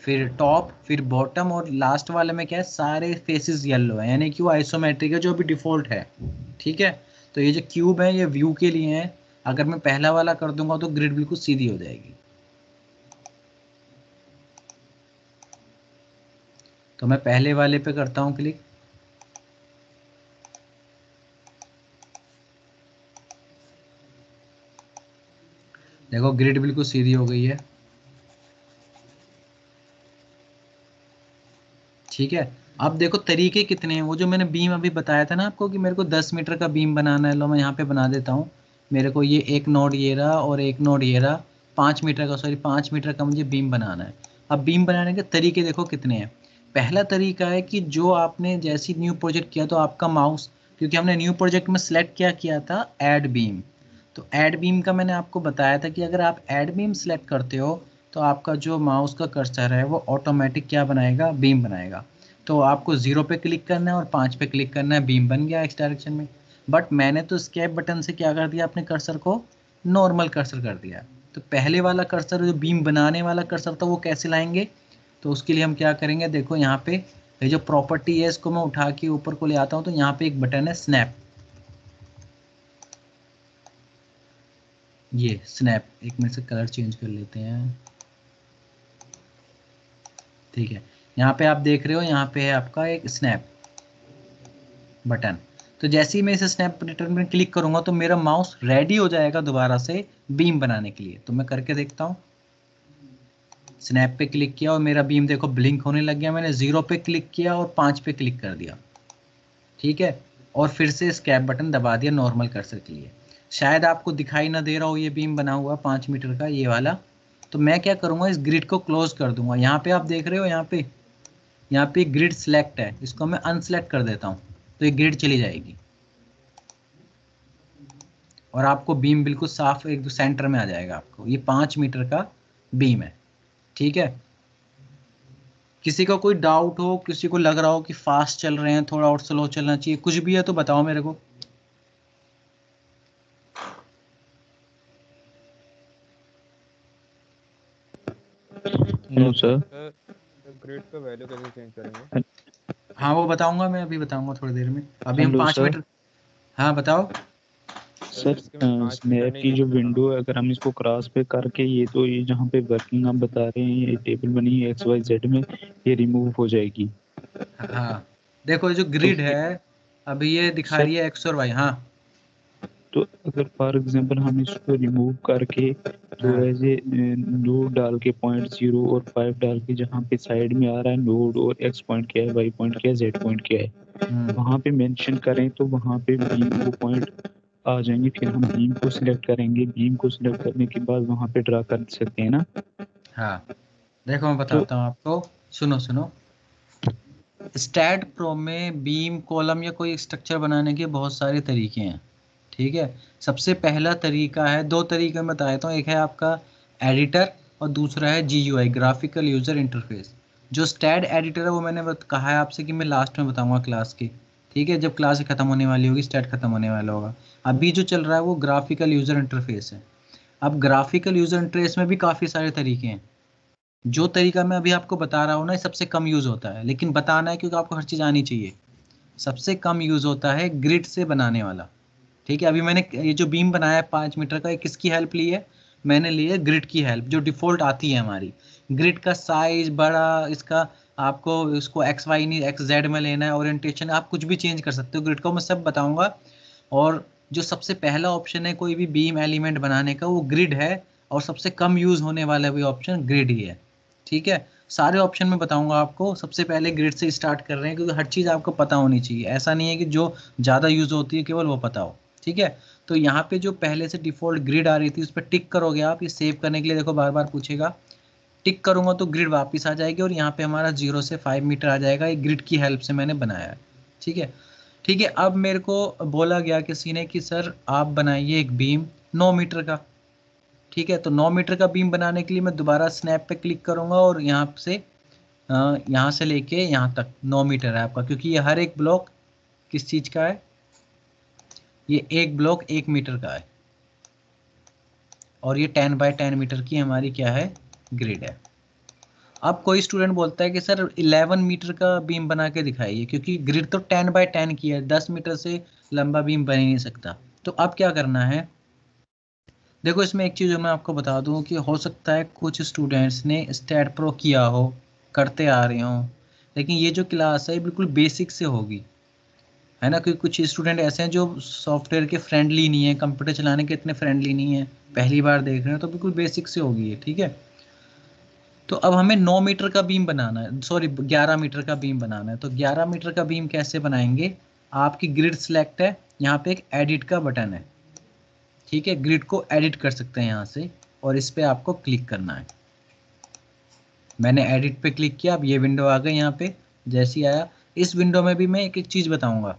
फिर टॉप फिर बॉटम और लास्ट वाले में क्या है, सारे फेसेस येलो है. यानी कि वो आइसोमेट्रिक है, जो अभी डिफ़ॉल्ट है. ठीक है? तो ये जो क्यूब है, ये व्यू के लिए है. अगर मैं पहला वाला कर दूँगा तो ग्रिड बिल्कुल सीधी हो जाएगी. तो मैं पहले वाले पे करता हूँ क्लिक देखो ग्रिड बिल्कुल सीधी हो गई है। ठीक है? अब देखो, तरीके कितने हैं। वो जो मैंने बीम अभी बताया था ना आपको कि मेरे को 10 मीटर का बीम बनाना है, लो, मैं यहाँ पे बना देता हूँ। मेरे को ये एक नोड ये रहा और एक नोड ये रहा। पाँच मीटर का सॉरी पाँच मीटर का मुझे बीम बनाना है। अब बीम बनाने के तरीके देखो कितने हैं। पहला तरीका है कि जो आपने जैसी न्यू प्रोजेक्ट किया तो आपका माउस क्योंकि हमने न्यू प्रोजेक्ट में सेलेक्ट क्या किया था? एड बीम तो एड बीम का मैंने आपको बताया था कि अगर आप एड बीम सेलेक्ट करते हो तो आपका जो माउस का कर्सर है, वो ऑटोमेटिक क्या बनाएगा? बीम बनाएगा। तो आपको ज़ीरो पे क्लिक करना है और पाँच पे क्लिक करना है। बीम बन गया इस डायरेक्शन में। बट मैंने तो स्केप बटन से क्या कर दिया अपने कर्सर को? नॉर्मल कर्सर कर दिया। तो पहले वाला कर्सर जो बीम बनाने वाला कर्सर था, वो कैसे लाएँगे? तो उसके लिए हम क्या करेंगे? देखो यहाँ पे, ये जो प्रॉपर्टी है, इसको मैं उठा के ऊपर को ले आता हूँ तो यहाँ पे एक बटन है स्नैप ये स्नैप एक में से कलर चेंज कर लेते हैं। ठीक है, यहाँ पे आप देख रहे हो, यहाँ पे है आपका एक स्नैप बटन तो जैसे ही मैं इसे स्नैप बटन में क्लिक करूँगा तो मेरा माउस रेडी हो जाएगा दोबारा से बीम बनाने के लिए। तो मैं करके देखता हूँ। स्नैप पे क्लिक किया और मेरा बीम देखो ब्लिंक होने लग गया। मैंने ज़ीरो पे क्लिक किया और पाँच पे क्लिक कर दिया। ठीक है? और फिर से स्कैप बटन दबा दिया नॉर्मल कर्सर के लिए। शायद आपको दिखाई ना दे रहा हो, ये बीम बना हुआ पाँच मीटर का, ये वाला। तो मैं क्या करूँगा, इस ग्रिड को क्लोज कर दूँगा। यहाँ पे आप देख रहे हो, यहाँ पे यहाँ पे ग्रिड सिलेक्ट है। इसको मैं अनसेलेक्ट कर देता हूँ तो ये ग्रिड चली जाएगी। और आपको बीम बिल्कुल साफ़ एक सेंटर में आ जाएगा आपको। ये पाँच मीटर का बीम है, ठीक है? किसी का कोई डाउट हो, किसी को लग रहा हो कि फास्ट चल रहे हैं, थोड़ा और स्लो चलना चाहिए, कुछ भी है तो बताओ मेरे को। हेलो सर ग्रेड का वैल्यू कैसे चेंज करेंगे? हाँ वो बताऊँगा मैं अभी बताऊँगा थोड़ी देर में। अभी हम पाँच। मिनट हाँ बताओ। सर स्नैप की जो। विंडो है अगर हम इसको क्रॉस पे करके ये तो ये जहाँ पे वर्किंग आप बता रहे हैं ये टेबल बनी है एक्स वाई जेड में ये रिमूव हो जाएगी। हाँ देखो जो ग्रिड है अभी ये दिखा रही है एक्स और वाई हाँ। तो अगर फॉर एग्जांपल हम इसको रिमूव करके तो हाँ। एज ए नोड डाल के पॉइंट ज़ीरो और फाइव डाल के जहाँ पे साइड में आ रहा है नोड और एक्स पॉइंट क्या है वाई पॉइंट क्या है जेड पॉइंट क्या है हम्म, वहाँ पे मेंशन करें तो वहाँ पे बीम को पॉइंट आ जाएँगे फिर हम बीम को सिलेक्ट करेंगे। बीम को सिलेक्ट करने के बाद वहाँ पे ड्रा कर सकते हैं ना? हाँ। देखो मैं बताता हूँ आपको। सुनो सुनो। स्टैट प्रो में बीम कॉलम या कोई स्ट्रक्चर बनाने के बहुत सारे तरीके हैं। ठीक है? सबसे पहला तरीका है, दो तरीके मैं बता देता हूँ, एक है आपका एडिटर और दूसरा है G U I graphical user interface जो स्टैड एडिटर है, वो मैंने कहा है आपसे कि मैं लास्ट में बताऊँगा क्लास के। ठीक है? जब क्लास खत्म होने वाली होगी स्टैट खत्म होने वाला होगा। अभी जो चल रहा है, वो ग्राफिकल यूज़र इंटरफेस है। अब ग्राफिकल यूज़र इंटरफेस में भी काफ़ी सारे तरीके हैं। जो तरीका मैं अभी आपको बता रहा हूँ ना सबसे कम यूज़ होता है। लेकिन बताना है क्योंकि आपको हर चीज़ आनी चाहिए। सबसे कम यूज़ होता है ग्रिड से बनाने वाला। ठीक है, अभी मैंने ये जो बीम बनाया है पाँच मीटर का किसकी हेल्प ली है? मैंने ली है ग्रिड की हेल्प जो डिफ़ॉल्ट आती है हमारी। ग्रिड का साइज़ बड़ा, इसका आपको, इसको एक्स वाई नहीं एक्स जेड में लेना है ओरिएंटेशन आप कुछ भी चेंज कर सकते हो ग्रिड को, मैं सब बताऊँगा। और जो सबसे पहला ऑप्शन है कोई भी बीम एलिमेंट बनाने का, वो ग्रिड है, और सबसे कम यूज़ होने वाला भी ऑप्शन ग्रिड ही है। ठीक है? सारे ऑप्शन में बताऊँगा आपको, सबसे पहले ग्रिड से स्टार्ट कर रहे हैं, क्योंकि हर चीज़ आपको पता होनी चाहिए। ऐसा नहीं है कि जो ज़्यादा यूज़ होती है, केवल वो पता हो। ठीक है? तो यहाँ पे जो पहले से डिफ़ॉल्ट ग्रिड आ रही थी, उस पर टिक करोगे आप, ये सेव करने के लिए देखो बार बार पूछेगा। टिक करूँगा तो ग्रिड वापस आ जाएगी और यहाँ पे हमारा ज़ीरो से फाइव मीटर आ जाएगा, ये ग्रिड की हेल्प से मैंने बनाया है। ठीक है? ठीक है, अब मेरे को बोला गया किसी ने कि, सर, आप बनाइए एक बीम नौ मीटर का। ठीक है तो नौ मीटर का बीम बनाने के लिए मैं दोबारा स्नैप पे क्लिक करूँगा और यहाँ से यहाँ से लेके यहाँ तक नौ मीटर है आपका, क्योंकि ये हर एक ब्लॉक किस चीज़ का है? ये एक ब्लॉक एक मीटर का है। और ये टेन बाय टेन मीटर की हमारी क्या है? ग्रिड है। अब कोई स्टूडेंट बोलता है कि, सर 11 मीटर का बीम बना के दिखाइए, क्योंकि ग्रिड तो 10 बाय 10 की है 10 मीटर से लंबा बीम बन ही नहीं सकता। तो अब क्या करना है? देखो, इसमें एक चीज़ मैं आपको बता दूँ कि हो सकता है कुछ स्टूडेंट्स ने स्टैट प्रो किया हो, करते आ रहे हों, लेकिन ये जो क्लास है बिल्कुल बेसिक से होगी। है ना क्योंकि कुछ स्टूडेंट ऐसे हैं जो सॉफ्टवेयर के फ्रेंडली नहीं है कंप्यूटर चलाने के इतने फ्रेंडली नहीं है, पहली बार देख रहे हैं तो बिल्कुल बेसिक से होगी ठीक है? तो अब हमें 9 मीटर का बीम बनाना है सॉरी 11 मीटर का बीम बनाना है तो 11 मीटर का बीम कैसे बनाएँगे? आपकी ग्रिड सेलेक्ट है, यहाँ पे एक एडिट का बटन है, ठीक है? ग्रिड को एडिट कर सकते हैं यहाँ से, और इस पर आपको क्लिक करना है। मैंने एडिट पे क्लिक किया, अब ये विंडो आ गई यहाँ पे, जैसी आया, इस विंडो में भी मैं एक एक चीज़ बताऊँगा।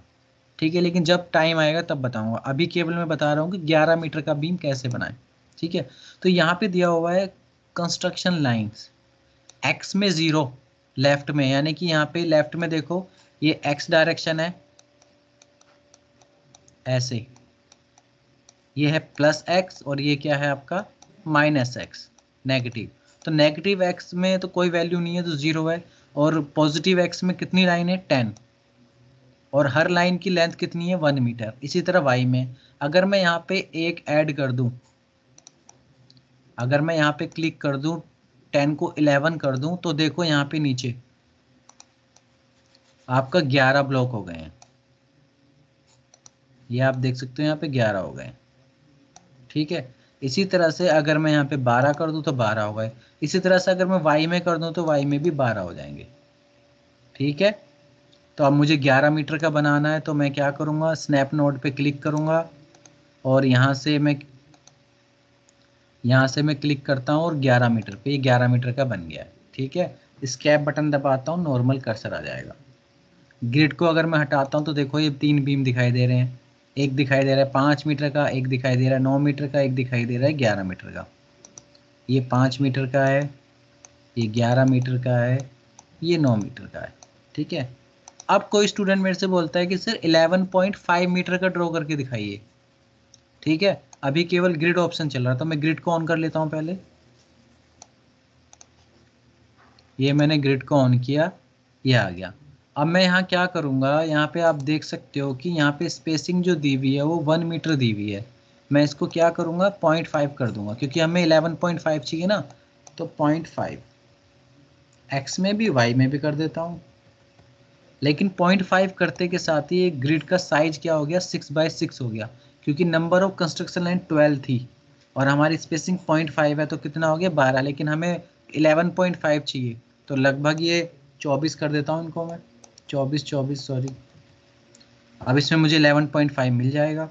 ठीक है, लेकिन जब टाइम आएगा, तब बताऊँगा। अभी केवल मैं बता रहा हूँ कि 11 मीटर का बीम कैसे बनाएँ, ठीक है? तो यहाँ पे दिया हुआ है कंस्ट्रक्शन लाइंस एक्स में ज़ीरो लेफ़्ट में। यानी कि यहाँ पे लेफ़्ट में देखो, ये एक्स डायरेक्शन है, ऐसे। ये है प्लस एक्स और ये क्या है आपका? माइनस एक्स नेगेटिव तो नेगेटिव एक्स में तो कोई वैल्यू नहीं है तो ज़ीरो है। और पॉजिटिव एक्स में कितनी लाइन है? टेन और हर लाइन की लेंथ कितनी है? One metre. इसी तरह वाई में। अगर मैं यहाँ पे एक ऐड कर दूँ, अगर मैं यहाँ पे क्लिक कर दूँ, टेन को इलेवन कर दूँ तो देखो यहाँ पे नीचे आपका ग्यारह ब्लॉक हो गए हैं। ये आप देख सकते हो यहाँ पे ग्यारह हो गए ठीक है? इसी तरह से अगर मैं यहाँ पे बारह कर दूँ तो बारह हो गए। इसी तरह से अगर मैं वाई में कर दूँ तो वाई में भी बारह हो जाएँगे। ठीक है? तो अब मुझे 11 मीटर का बनाना है तो मैं क्या करूँगा? स्नैप नोड पे क्लिक करूँगा और यहाँ से मैं, यहाँ से मैं क्लिक करता हूँ और 11 मीटर पे, ये 11 मीटर का बन गया है, ठीक है? स्कैप बटन दबाता हूँ नॉर्मल कर्सर आ जाएगा। ग्रिड को अगर मैं हटाता हूँ तो देखो ये तीन बीम दिखाई दे रहे हैं। एक दिखाई दे रहा है पाँच मीटर का, एक दिखाई दे रहा है नौ मीटर का, एक दिखाई दे रहा है ग्यारह मीटर का। ये पाँच मीटर का है, ये ग्यारह मीटर का है, ये नौ मीटर का है, ठीक है? अब कोई स्टूडेंट मेरे से बोलता है कि सर 11.5 मीटर का ड्रॉ करके दिखाइए। ठीक है? अभी केवल ग्रिड ऑप्शन चल रहा था मैं ग्रिड को ऑन कर लेता हूँ पहले। ये मैंने ग्रिड को ऑन किया, ये आ गया। अब मैं यहाँ क्या करूँगा? यहाँ पे आप देख सकते हो कि यहाँ पे स्पेसिंग जो दी हुई है, वो वन मीटर दी हुई है। मैं इसको क्या करूँगा? पॉइंट फाइव कर दूँगा, क्योंकि हमें इलेवन पॉइंट फाइव चाहिए ना तो पॉइंट फाइव एक्स में भी वाई में भी कर देता हूँ। लेकिन पॉइंट फाइव करते के साथ ही ग्रिड का साइज़ क्या हो गया? सिक्स बाई सिक्स हो गया। क्योंकि number of construction line twelve थी। और हमारी स्पेसिंग पॉइंट फाइव है तो कितना हो गया? बारह। लेकिन हमें इलेवन पॉइंट फाइव चाहिए। तो लगभग ये चौबीस कर देता हूँ इनको मैं। चौबीस चौबीस सॉरी अब इसमें मुझे इलेवन पॉइंट फाइव मिल जाएगा।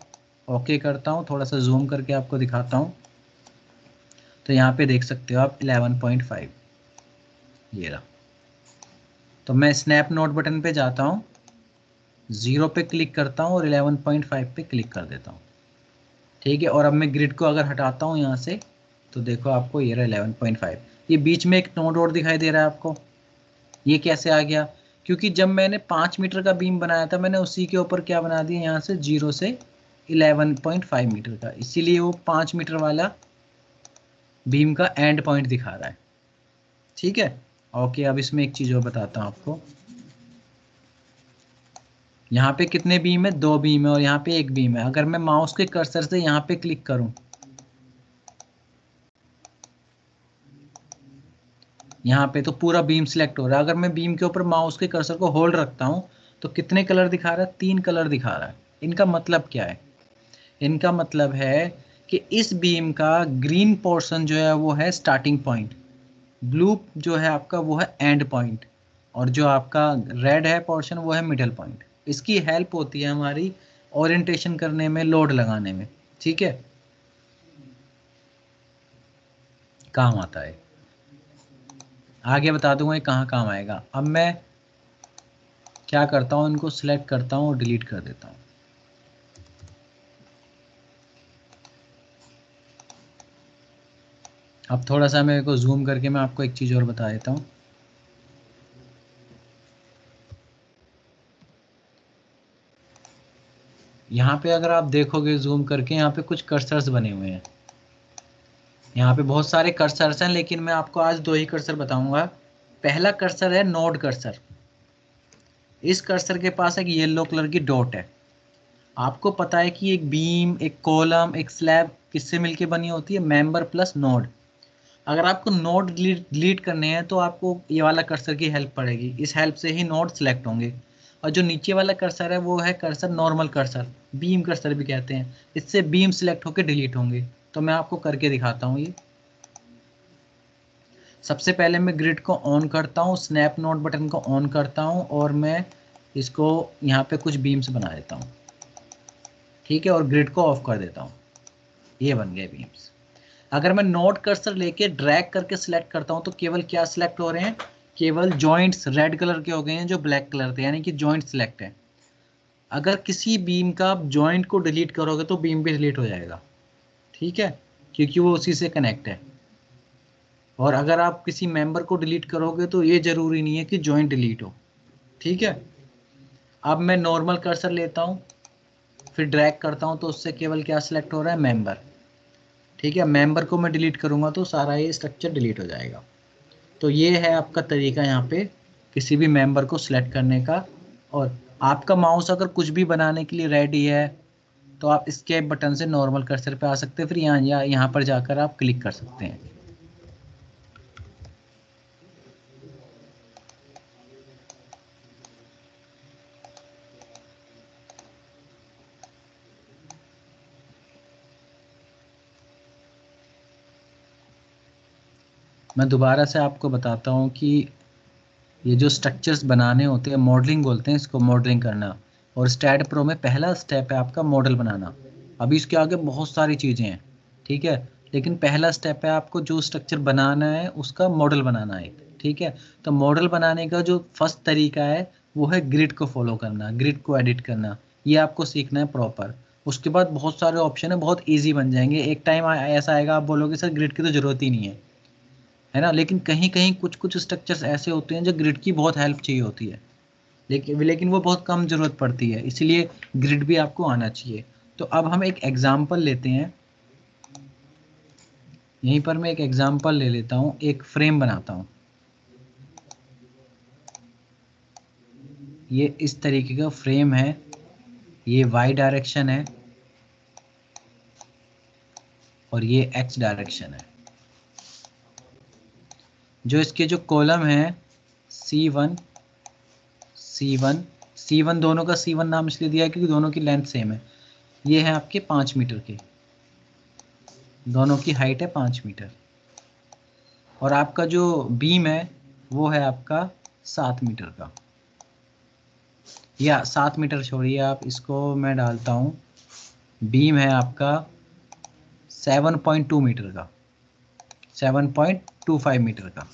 ओके करता हूँ। थोड़ा सा जूम करके आपको दिखाता हूँ। तो यहाँ पे देख सकते हो आप इलेवन पॉइंट फाइव ये रहा। तो मैं स्नैप नोट बटन पे जाता हूँ ज़ीरो पे क्लिक करता हूँ और 11.5 पे क्लिक कर देता हूँ। ठीक है? और अब मैं ग्रिड को अगर हटाता हूँ यहाँ से तो देखो आपको ये रहा 11.5 ये बीच में एक नोट और दिखाई दे रहा है आपको। ये कैसे आ गया? क्योंकि जब मैंने पाँच मीटर का बीम बनाया था, मैंने उसी के ऊपर क्या बना दिया? यहाँ से ज़ीरो से 11.5 मीटर का। इसीलिए वो पाँच मीटर वाला बीम का एंड पॉइंट दिखा रहा है। ठीक है? ओके, अब इसमें एक चीज़ और बताता हूँ आपको। यहाँ पे कितने बीम है? दो बीम है और यहाँ पे एक बीम है। अगर मैं माउस के कर्सर से यहाँ पे क्लिक करूँ। यहाँ पे तो पूरा बीम सिलेक्ट हो रहा है। अगर मैं बीम के ऊपर माउस के कर्सर को होल्ड रखता हूँ तो कितने कलर दिखा रहा है? तीन कलर दिखा रहा है। इनका मतलब क्या है? इनका मतलब है कि इस बीम का ग्रीन पोर्शन जो है, वो है स्टार्टिंग पॉइंट ब्लू जो है आपका वो है एंड पॉइंट और जो आपका रेड है पोर्शन वो है मिडल पॉइंट। इसकी हेल्प होती है हमारी ओरिएंटेशन करने में, लोड लगाने में। ठीक है? काम आता है। आगे बता दूँगा ये कहाँ काम आएगा। अब मैं क्या करता हूँ, इनको सिलेक्ट करता हूँ और डिलीट कर देता हूँ। अब थोड़ा सा मेरे को जूम करके मैं आपको एक चीज़ और बता देता हूँ। यहाँ पे अगर आप देखोगे जूम करके, यहाँ पे कुछ कर्सर्स बने हुए हैं। यहाँ पे बहुत सारे कर्सर्स हैं, लेकिन मैं आपको आज दो ही कर्सर बताऊँगा। पहला कर्सर है नोड कर्सर इस कर्सर के पास एक येलो कलर की डॉट है। आपको पता है कि एक बीम एक कॉलम एक स्लैब किससे मिलके बनी होती है? मेंबर प्लस नोड अगर आपको नोट डिलीट करने हैं तो आपको ये वाला कर्सर की हेल्प पड़ेगी। इस हेल्प से ही नोट सेलेक्ट होंगे। और जो नीचे वाला कर्सर है, वो है cursor normal cursor beam cursor भी कहते हैं। इससे बीम सिलेक्ट होकर डिलीट होंगे। तो मैं आपको करके दिखाता हूँ ये। सबसे पहले मैं ग्रिड को ऑन करता हूँ स्नैप नोट बटन को ऑन करता हूँ, और मैं इसको यहाँ पे कुछ बीम्स बना देता हूँ। ठीक है? और ग्रिड को ऑफ़ कर देता हूँ। ये बन गए बीम्स अगर मैं नोट कर्सर लेके ड्रैग करके सिलेक्ट करता हूँ तो केवल क्या सिलेक्ट हो रहे हैं? केवल जॉइंट्स रेड कलर के हो गए हैं, जो ब्लैक कलर थे, यानी कि जॉइंट सिलेक्ट है। अगर किसी बीम का आप जॉइंट को डिलीट करोगे तो बीम भी डिलीट हो जाएगा। ठीक है? क्योंकि वो उसी से कनेक्ट है। और अगर आप किसी मेंबर को डिलीट करोगे तो ये ज़रूरी नहीं है कि जॉइंट डिलीट हो। ठीक है? अब मैं नॉर्मल कर्सर लेता हूँ, फिर ड्रैग करता हूँ तो उससे केवल क्या सिलेक्ट हो रहा है? मेंबर ठीक है मेंबर को मैं डिलीट करूँगा तो सारा ये स्ट्रक्चर डिलीट हो जाएगा। तो ये है आपका तरीका यहाँ पे किसी भी मेंबर को सिलेक्ट करने का। और आपका माउस अगर कुछ भी बनाने के लिए रेडी है तो आप इसके बटन से नॉर्मल कर्सर पे आ सकते हैं, फिर यहाँ यहाँ पर जाकर आप क्लिक कर सकते हैं। मैं दोबारा से आपको बताता हूँ कि ये जो स्ट्रक्चर्स बनाने होते हैं मॉडलिंग बोलते हैं इसको मॉडलिंग करना। और स्टैट प्रो में पहला स्टेप है आपका मॉडल बनाना। अभी इसके आगे बहुत सारी चीज़ें हैं, ठीक है? लेकिन पहला स्टेप है आपको जो स्ट्रक्चर बनाना है, उसका मॉडल बनाना है, ठीक है? तो मॉडल बनाने का जो फ़र्स्ट तरीका है, वो है ग्रिड को फॉलो करना ग्रिड को एडिट करना। ये आपको सीखना है प्रॉपर उसके बाद बहुत सारे ऑप्शन है, बहुत ईजी बन जाएँगे। एक टाइम ऐसा आएगा, आप बोलोगे, सर ग्रिड की तो ज़रूरत ही नहीं है। है ना? लेकिन कहीं कहीं कुछ कुछ स्ट्रक्चर्स ऐसे होते हैं जो ग्रिड की बहुत हेल्प चाहिए होती है। लेकिन लेकिन वो बहुत कम ज़रूरत पड़ती है, इसीलिए ग्रिड भी आपको आना चाहिए। तो अब हम एक एग्ज़ाम्पल लेते हैं। यहीं पर मैं एक एग्ज़ाम्पल ले लेता हूँ, एक फ्रेम बनाता हूँ। ये इस तरीके का फ्रेम है, ये वाई डायरेक्शन है, और ये एक्स डायरेक्शन है। जो इसके जो कॉलम है C one C one C one दोनों का सी वन नाम इसलिए दिया है क्योंकि दोनों की लेंथ सेम है। ये है आपके पाँच मीटर के। दोनों की हाइट है पाँच मीटर। और आपका जो बीम है, वो है आपका सात मीटर का। या सात मीटर छोड़िए आप इसको मैं डालता हूँ। बीम है आपका सेवन पॉइंट टू मीटर का। Seven point two five metre का।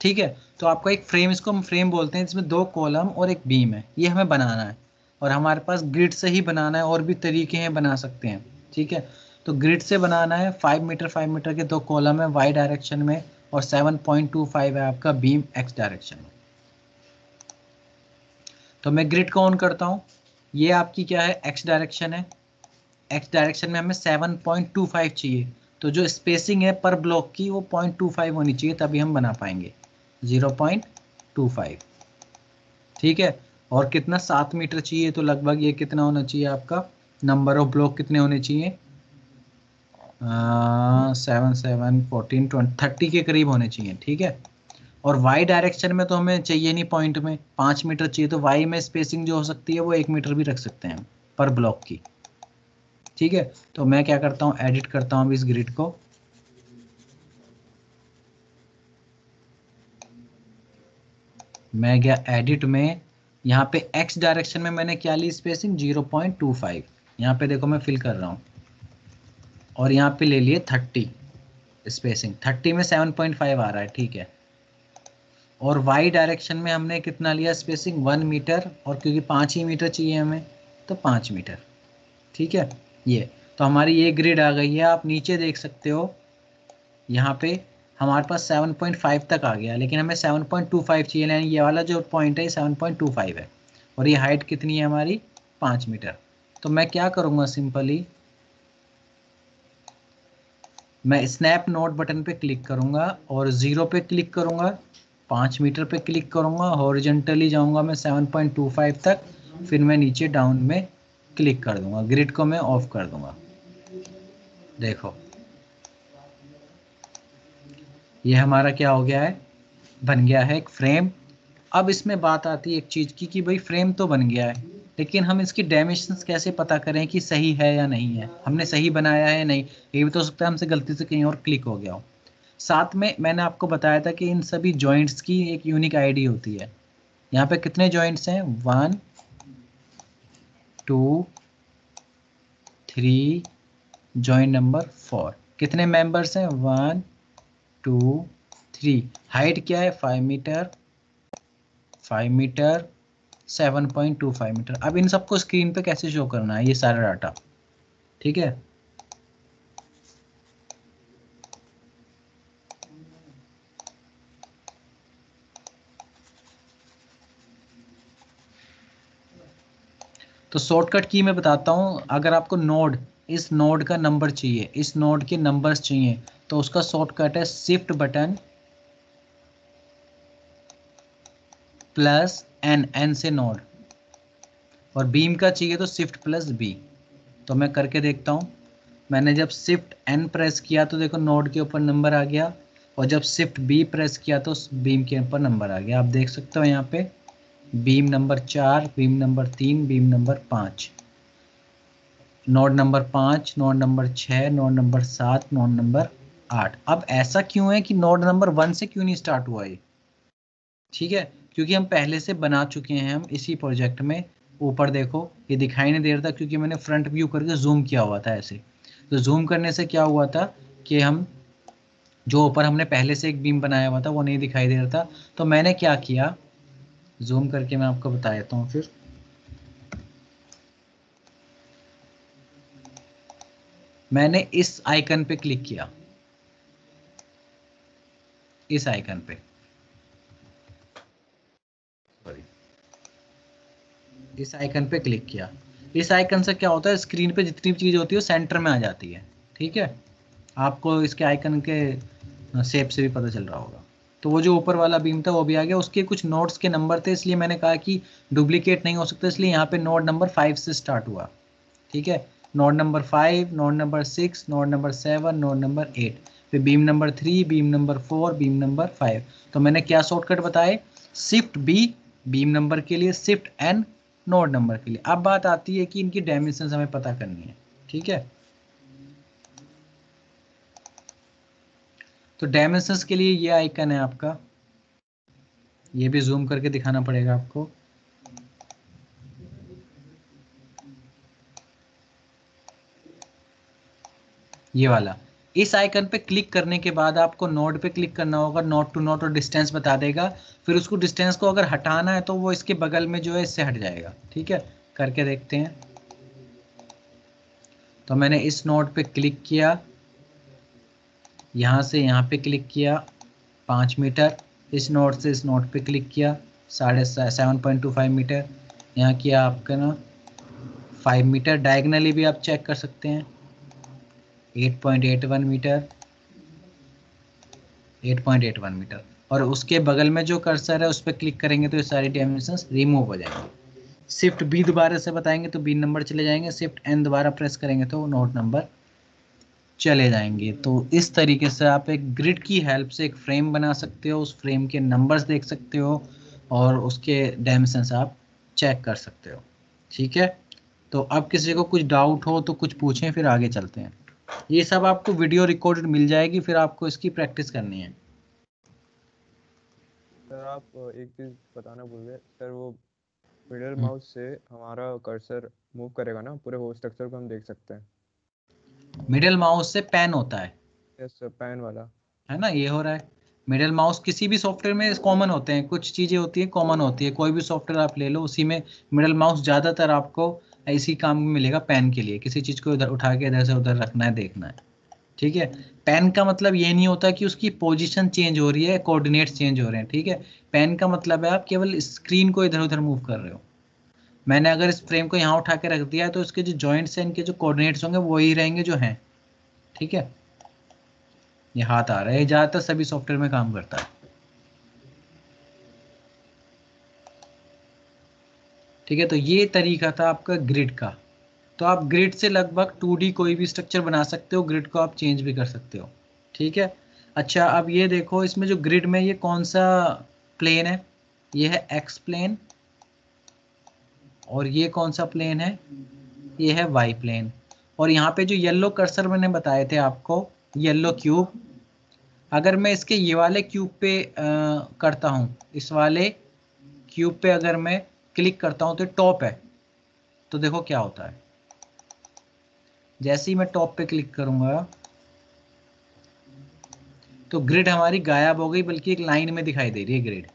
ठीक है? तो आपका एक फ्रेम, इसको हम फ्रेम बोलते हैं, जिसमें दो कॉलम और एक बीम है। ये हमें बनाना है। और हमारे पास ग्रिड से ही बनाना है, और भी तरीके हैं बना सकते हैं। ठीक है? तो ग्रिड से बनाना है, फाइव मीटर फाइव मीटर के दो कॉलम है, वाई डायरेक्शन में, और सेवन पॉइंट टू फाइव है आपका बीम एक्स डायरेक्शन में। तो मैं ग्रिड को ऑन करता हूँ। ये आपकी क्या है? एक्स डायरेक्शन है। एक्स डायरेक्शन में हमें सेवन पॉइंट टू फाइव चाहिए। तो जो स्पेसिंग है पर ब्लॉक की, वो पॉइंट टू फाइव होनी चाहिए, तभी हम बना पाएँगे। ज़ीरो पॉइंट टू फाइव ठीक है? और कितना? सात मीटर चाहिए तो लगभग ये कितना होना चाहिए आपका? नंबर ऑफ़ ब्लॉक कितने होने चाहिए? Seven seven fourteen twenty thirty के करीब होने चाहिए, ठीक है? और वाई डायरेक्शन में तो हमें चाहिए नहीं पॉइंट में। पाँच मीटर चाहिए तो वाई में स्पेसिंग जो हो सकती है, वो एक मीटर भी रख सकते हैं पर ब्लॉक की। ठीक है? तो मैं क्या करता हूँ? एडिट करता हूँ इस ग्रिड को। मैं गया एडिट में। यहाँ पे एक्स डायरेक्शन में मैंने क्या ली स्पेसिंग 0.25 पॉइंट यहाँ पे देखो मैं फिल कर रहा हूँ। और यहाँ पे ले लिए 30 स्पेसिंग 30 में 7.5 आ रहा है, ठीक है? और वाई डायरेक्शन में हमने कितना लिया स्पेसिंग वन मीटर और क्योंकि पाँच ही मीटर चाहिए हमें तो पाँच मीटर ठीक है? ये तो हमारी ये ग्रिड आ गई है, आप नीचे देख सकते हो। यहाँ पे हमारे पास 7.5 तक आ गया, लेकिन हमें 7.25 चाहिए, यानी ये वाला जो पॉइंट है 7.25 है। और ये हाइट कितनी है हमारी? पाँच मीटर। तो मैं क्या करूँगा सिंपली मैं स्नैप नोट बटन पे क्लिक करूँगा और ज़ीरो पे क्लिक करूँगा, पाँच मीटर पे क्लिक करूँगा हॉरिजेंटली जाऊँगा मैं 7.25 तक, फिर मैं नीचे डाउन में क्लिक कर दूँगा ग्रिड को मैं ऑफ़ कर दूँगा। देखो। ये हमारा क्या हो गया है? बन गया है एक फ्रेम अब इसमें बात आती है एक चीज़ की कि भाई फ्रेम तो बन गया है, लेकिन हम इसकी डायमेंशंस कैसे पता करें कि सही है या नहीं है? हमने सही बनाया है नहीं? ये भी तो हो सकता है हमसे गलती से कहीं और क्लिक हो गया हो। साथ में मैंने आपको बताया था कि इन सभी जॉइंट्स की एक यूनिक आईडी होती है। यहाँ पे कितने जॉइंट्स हैं? One two three joint number four कितने मेंबर्स हैं? वन टू थ्री हाइट क्या है? Five metre five metre seven point two five metre अब इन सबको स्क्रीन पे कैसे शो करना है? ये सारा डाटा ठीक है? तो शॉर्टकट की मैं बताता हूँ, अगर आपको नोड इस नोड का नंबर चाहिए, इस नोड के नंबर्स चाहिए तो उसका शॉर्टकट है shift button plus N N से नोड और बीम का चाहिए तो शिफ्ट प्लस बी तो मैं करके देखता हूँ। मैंने जब शिफ्ट एन प्रेस किया तो देखो नोड के ऊपर नंबर आ गया, और जब शिफ्ट बी प्रेस किया तो बीम के ऊपर नंबर आ गया। आप देख सकते हो यहाँ पे बीम नंबर चार, बीम नंबर तीन, बीम नंबर पाँच। नोड नंबर पाँच, नोड नंबर छः, नोड नंबर सात, नोड नंबर आठ। अब ऐसा क्यों है कि नोड नंबर वन से क्यों नहीं स्टार्ट हुआ ये? ठीक है, क्योंकि हम पहले से बना चुके हैं हम इसी प्रोजेक्ट में। ऊपर देखो, ये दिखाई नहीं दे रहा था क्योंकि मैंने फ्रंट व्यू करके जूम किया हुआ था ऐसे। तो जूम करने से क्या हुआ था कि हम, जो ऊपर हमने पहले से एक बीम बनाया हुआ था, वो नहीं दिखाई दे रहा था। तो मैंने क्या किया जूम करके मैं आपको बता देता हूँ फिर। मैंने इस आइकन पे क्लिक किया। इस आइकन पे। सॉरी इस आइकन पे क्लिक किया। इस आइकन से क्या होता है, स्क्रीन पे जितनी भी चीज़ होती है सेंटर में आ जाती है, ठीक है? आपको इसके आइकन के शेप से भी पता चल रहा होगा। तो वो जो ऊपर वाला बीम था, वो भी आ गया। उसके कुछ नोट्स के नंबर थे, इसलिए मैंने कहा कि डुप्लीकेट नहीं हो सकता, इसलिए यहाँ पे नोट नंबर फाइव से स्टार्ट हुआ। ठीक है? Node number five node number six node number seven node number eight फिर beam number three beam number four beam number five तो मैंने क्या शॉर्टकट बताए? शिफ्ट बी बीम नंबर के लिए शिफ्ट एन नोड नंबर के लिए। अब बात आती है कि इनकी डायमेंशन हमें पता करनी है। ठीक है? तो डायमेंशंस के लिए ये आइकन है आपका। ये भी जूम करके दिखाना पड़ेगा आपको। ये वाला। इस आइकन पे क्लिक करने के बाद आपको नोड पे क्लिक करना होगा। नोट टू नोट और डिस्टेंस बता देगा। फिर उसको डिस्टेंस को अगर हटाना है तो वो इसके बगल में जो है इससे हट जाएगा। ठीक है? करके देखते हैं। तो मैंने इस नोट पे क्लिक किया। यहाँ से यहाँ पे क्लिक किया, पाँच मीटर, इस नोट से इस नोट पे क्लिक किया, साढ़े seven point two five metre. यहाँ किया आपका ना फाइव मीटर डायगनली भी आप चेक कर सकते हैं। 8.81 मीटर 8.81 मीटर। और उसके बगल में जो कर्सर है, उस पर क्लिक करेंगे तो ये सारी डायमेंशंस रिमूव हो जाएँगे। शिफ्ट बी दोबारा से बताएँगे तो बी नंबर चले जाएँगे शिफ्ट एन दोबारा प्रेस करेंगे तो नोट नंबर चले जाएँगे। तो इस तरीके से आप एक ग्रिड की हेल्प से एक फ्रेम बना सकते हो उस फ्रेम के नंबर्स देख सकते हो और उसके डायमेंशंस आप चेक कर सकते हो। ठीक है? तो अब किसी को कुछ डाउट हो तो कुछ पूछें फिर आगे चलते हैं। ये सब आपको वीडियो रिकॉर्डेड मिल जाएगी फिर आपको इसकी प्रैक्टिस करनी है। सर आप एक चीज़ बताना भूल गए। सर वो मिडल माउस से हमारा कर्सर मूव करेगा ना पूरे होल स्ट्रक्चर को हम देख सकते हैं। मिडल माउस से पैन होता है। यस सर पैन वाला। है ना? ये हो रहा है। मिडल माउस किसी भी सॉफ्टवेयर में कॉमन होते हैं। कुछ चीज़ें होती है कॉमन होती है। कोई भी सॉफ्टवेयर आप ले लो उसी में मिडल माउस ज़्यादातर आपको इसी काम में मिलेगा पेन के लिए। किसी चीज़ को इधर उठा के इधर से उधर रखना है देखना है। ठीक है? पेन का मतलब ये नहीं होता कि उसकी पोजीशन चेंज हो रही है कोऑर्डिनेट्स चेंज हो रहे हैं। ठीक है? पेन का मतलब है आप केवल स्क्रीन को इधर उधर मूव कर रहे हो। मैंने अगर इस फ्रेम को यहाँ उठा के रख दिया तो इसके जो जॉइंट्स हैं, इनके जो कोऑर्डिनेट्स होंगे, वही रहेंगे जो हैं। ठीक है? ये हाथ आ रहा है। ज़्यादातर सभी सॉफ्टवेयर में काम करता है। ठीक है? तो ये तरीका था आपका ग्रिड का। तो आप ग्रिड से लगभग टू कोई भी स्ट्रक्चर बना सकते हो। ग्रिड को आप चेंज भी कर सकते हो। ठीक है? अच्छा अब ये देखो, इसमें जो ग्रिड में ये कौन सा प्लेन है? ये है एक्स प्लेन और ये कौन सा प्लेन है? ये है वाई प्लेन और यहाँ पे जो येलो कर्सर मैंने बताए थे आपको येलो क्यूब अगर मैं इसके ये वाले क्यूब पे आ, करता हूँ इस वाले क्यूब पे अगर मैं क्लिक करता हूँ तो टॉप है। तो देखो क्या होता है। जैसे ही मैं टॉप पे क्लिक करूँगा तो ग्रिड हमारी गायब हो गई बल्कि एक लाइन में दिखाई दे रही है ग्रिड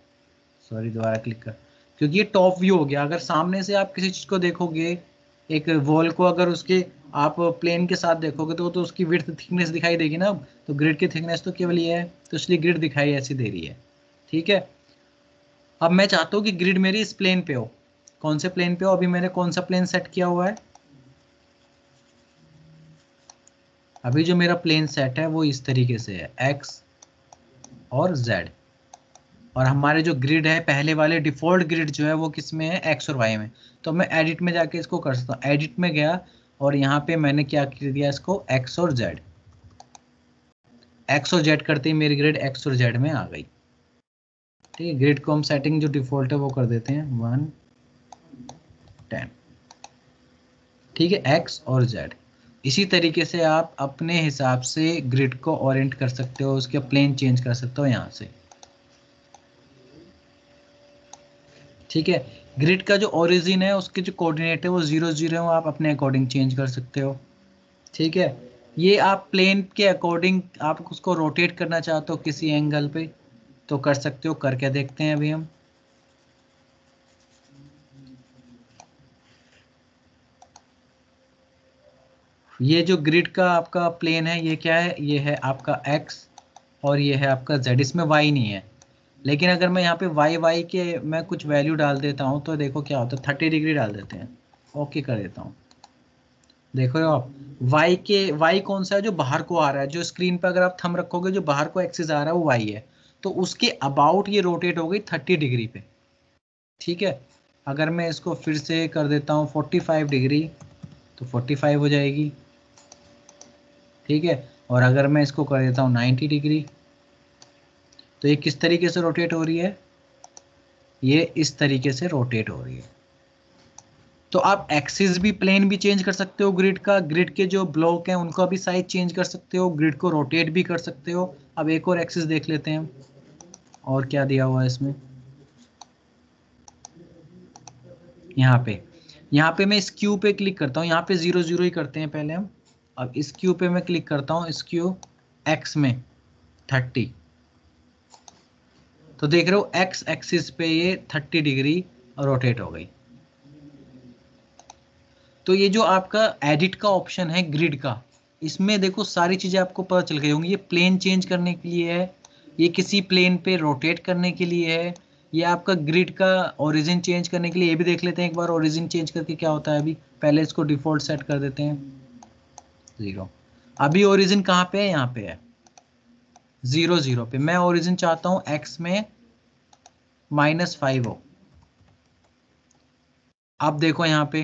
सॉरी दोबारा क्लिक कर। क्योंकि ये टॉप व्यू हो गया। अगर सामने से आप किसी चीज़ को देखोगे, एक वॉल को अगर उसके आप प्लेन के साथ देखोगे तो तो उसकी विड्थ थिकनेस दिखाई देगी ना। तो ग्रिड की थिकनेस तो केवल ये है तो इसलिए ग्रिड दिखाई ऐसी दे रही है। ठीक है? अब मैं चाहता हूँ कि ग्रिड मेरी इस प्लेन पे हो। कौन से प्लेन पे हो? अभी मैंने कौन सा प्लेन सेट किया हुआ है? अभी जो मेरा प्लेन सेट है, वो इस तरीके से है एक्स और जेड और हमारे जो ग्रिड है, पहले वाले डिफ़ॉल्ट ग्रिड जो है, वो किसमें है? एक्स और वाई में। तो मैं एडिट में जाके इसको कर सकता हूँ। एडिट में गया और यहाँ पे मैंने क्या कर दिया इसको? एक्स और जेड एक्स और जेड करते ही मेरी ग्रिड एक्स और जेड में आ गई। ठीक है ग्रिड को हम सेटिंग जो डिफ़ॉल्ट है, वो कर देते हैं। वन टेन ठीक है एक्स और जेड इसी तरीके से आप अपने हिसाब से ग्रिड को ओरिएंट कर सकते हो, उसके प्लेन चेंज कर सकते हो यहाँ से। ठीक है? ग्रिड का जो ओरिजिन है, उसके जो कोऑर्डिनेट है, वो ज़ीरो ज़ीरो है, वो आप अपने अकॉर्डिंग चेंज कर सकते हो। ठीक है? ये आप प्लेन के अकॉर्डिंग आप उसको रोटेट करना चाहते हो किसी एंगल पे तो कर सकते हो, करके देखते हैं अभी हम। ये जो ग्रिड का आपका प्लेन है, ये क्या है? ये है आपका एक्स और ये है आपका जेड इसमें वाई नहीं है। लेकिन अगर मैं यहाँ पे वाई वाई के मैं कुछ वैल्यू डाल देता हूँ तो देखो क्या होता है? थर्टी डिग्री डाल देते हैं। ओके कर देता हूँ। देखो आप वाई के वाई कौन सा है जो बाहर को आ रहा है? जो स्क्रीन पर अगर आप थम रखोगे, जो बाहर को एक्सिस आ रहा है, वो वाई है। तो उसके अबाउट ये रोटेट हो गई थर्टी डिग्री पे। ठीक है? अगर मैं इसको फिर से कर देता हूँ फोर्टी फाइव डिग्री तो फोर्टी फाइव हो जाएगी। ठीक है? और अगर मैं इसको कर देता हूँ नाइन्टी डिग्री तो ये किस तरीके से रोटेट हो रही है? ये इस तरीके से रोटेट हो रही है। तो आप एक्सिस भी प्लेन भी चेंज कर सकते हो ग्रिड का। ग्रिड के जो ब्लॉक हैं, उनका भी साइज़ चेंज कर सकते हो। ग्रिड को रोटेट भी कर सकते हो। अब एक और एक्सिस देख लेते हैं। और क्या दिया हुआ है इसमें? यहाँ पे। यहाँ पे मैं इस क्यू पे क्लिक करता हूँ। यहाँ पे ज़ीरो ज़ीरो ही करते हैं पहले हम। अब इस क्यू पे मैं क्लिक करता हूँ। इस क्यू एक्स में थर्टी तो देख रहे हो एक्स एक्सिस पे ये थर्टी डिग्री रोटेट हो गई। तो ये जो आपका एडिट का ऑप्शन है ग्रिड का, इसमें देखो सारी चीज़ें आपको पता चल गई होंगी। ये प्लेन चेंज करने के लिए है, ये किसी प्लेन पे रोटेट करने के लिए है, ये आपका ग्रिड का ओरिजिन चेंज करने के लिए, ये भी देख लेते हैं एक बार ओरिजिन चेंज करके क्या होता है अभी। पहले इसको डिफ़ॉल्ट सेट कर देते हैं। ज़ीरो अभी ओरिजिन कहाँ पे है? यहाँ पे है। ज़ीरो ज़ीरो पे। मैं ओरिजिन चाहता हूँ एक्स में माइनस फाइव हो। अब देखो यहाँ पे,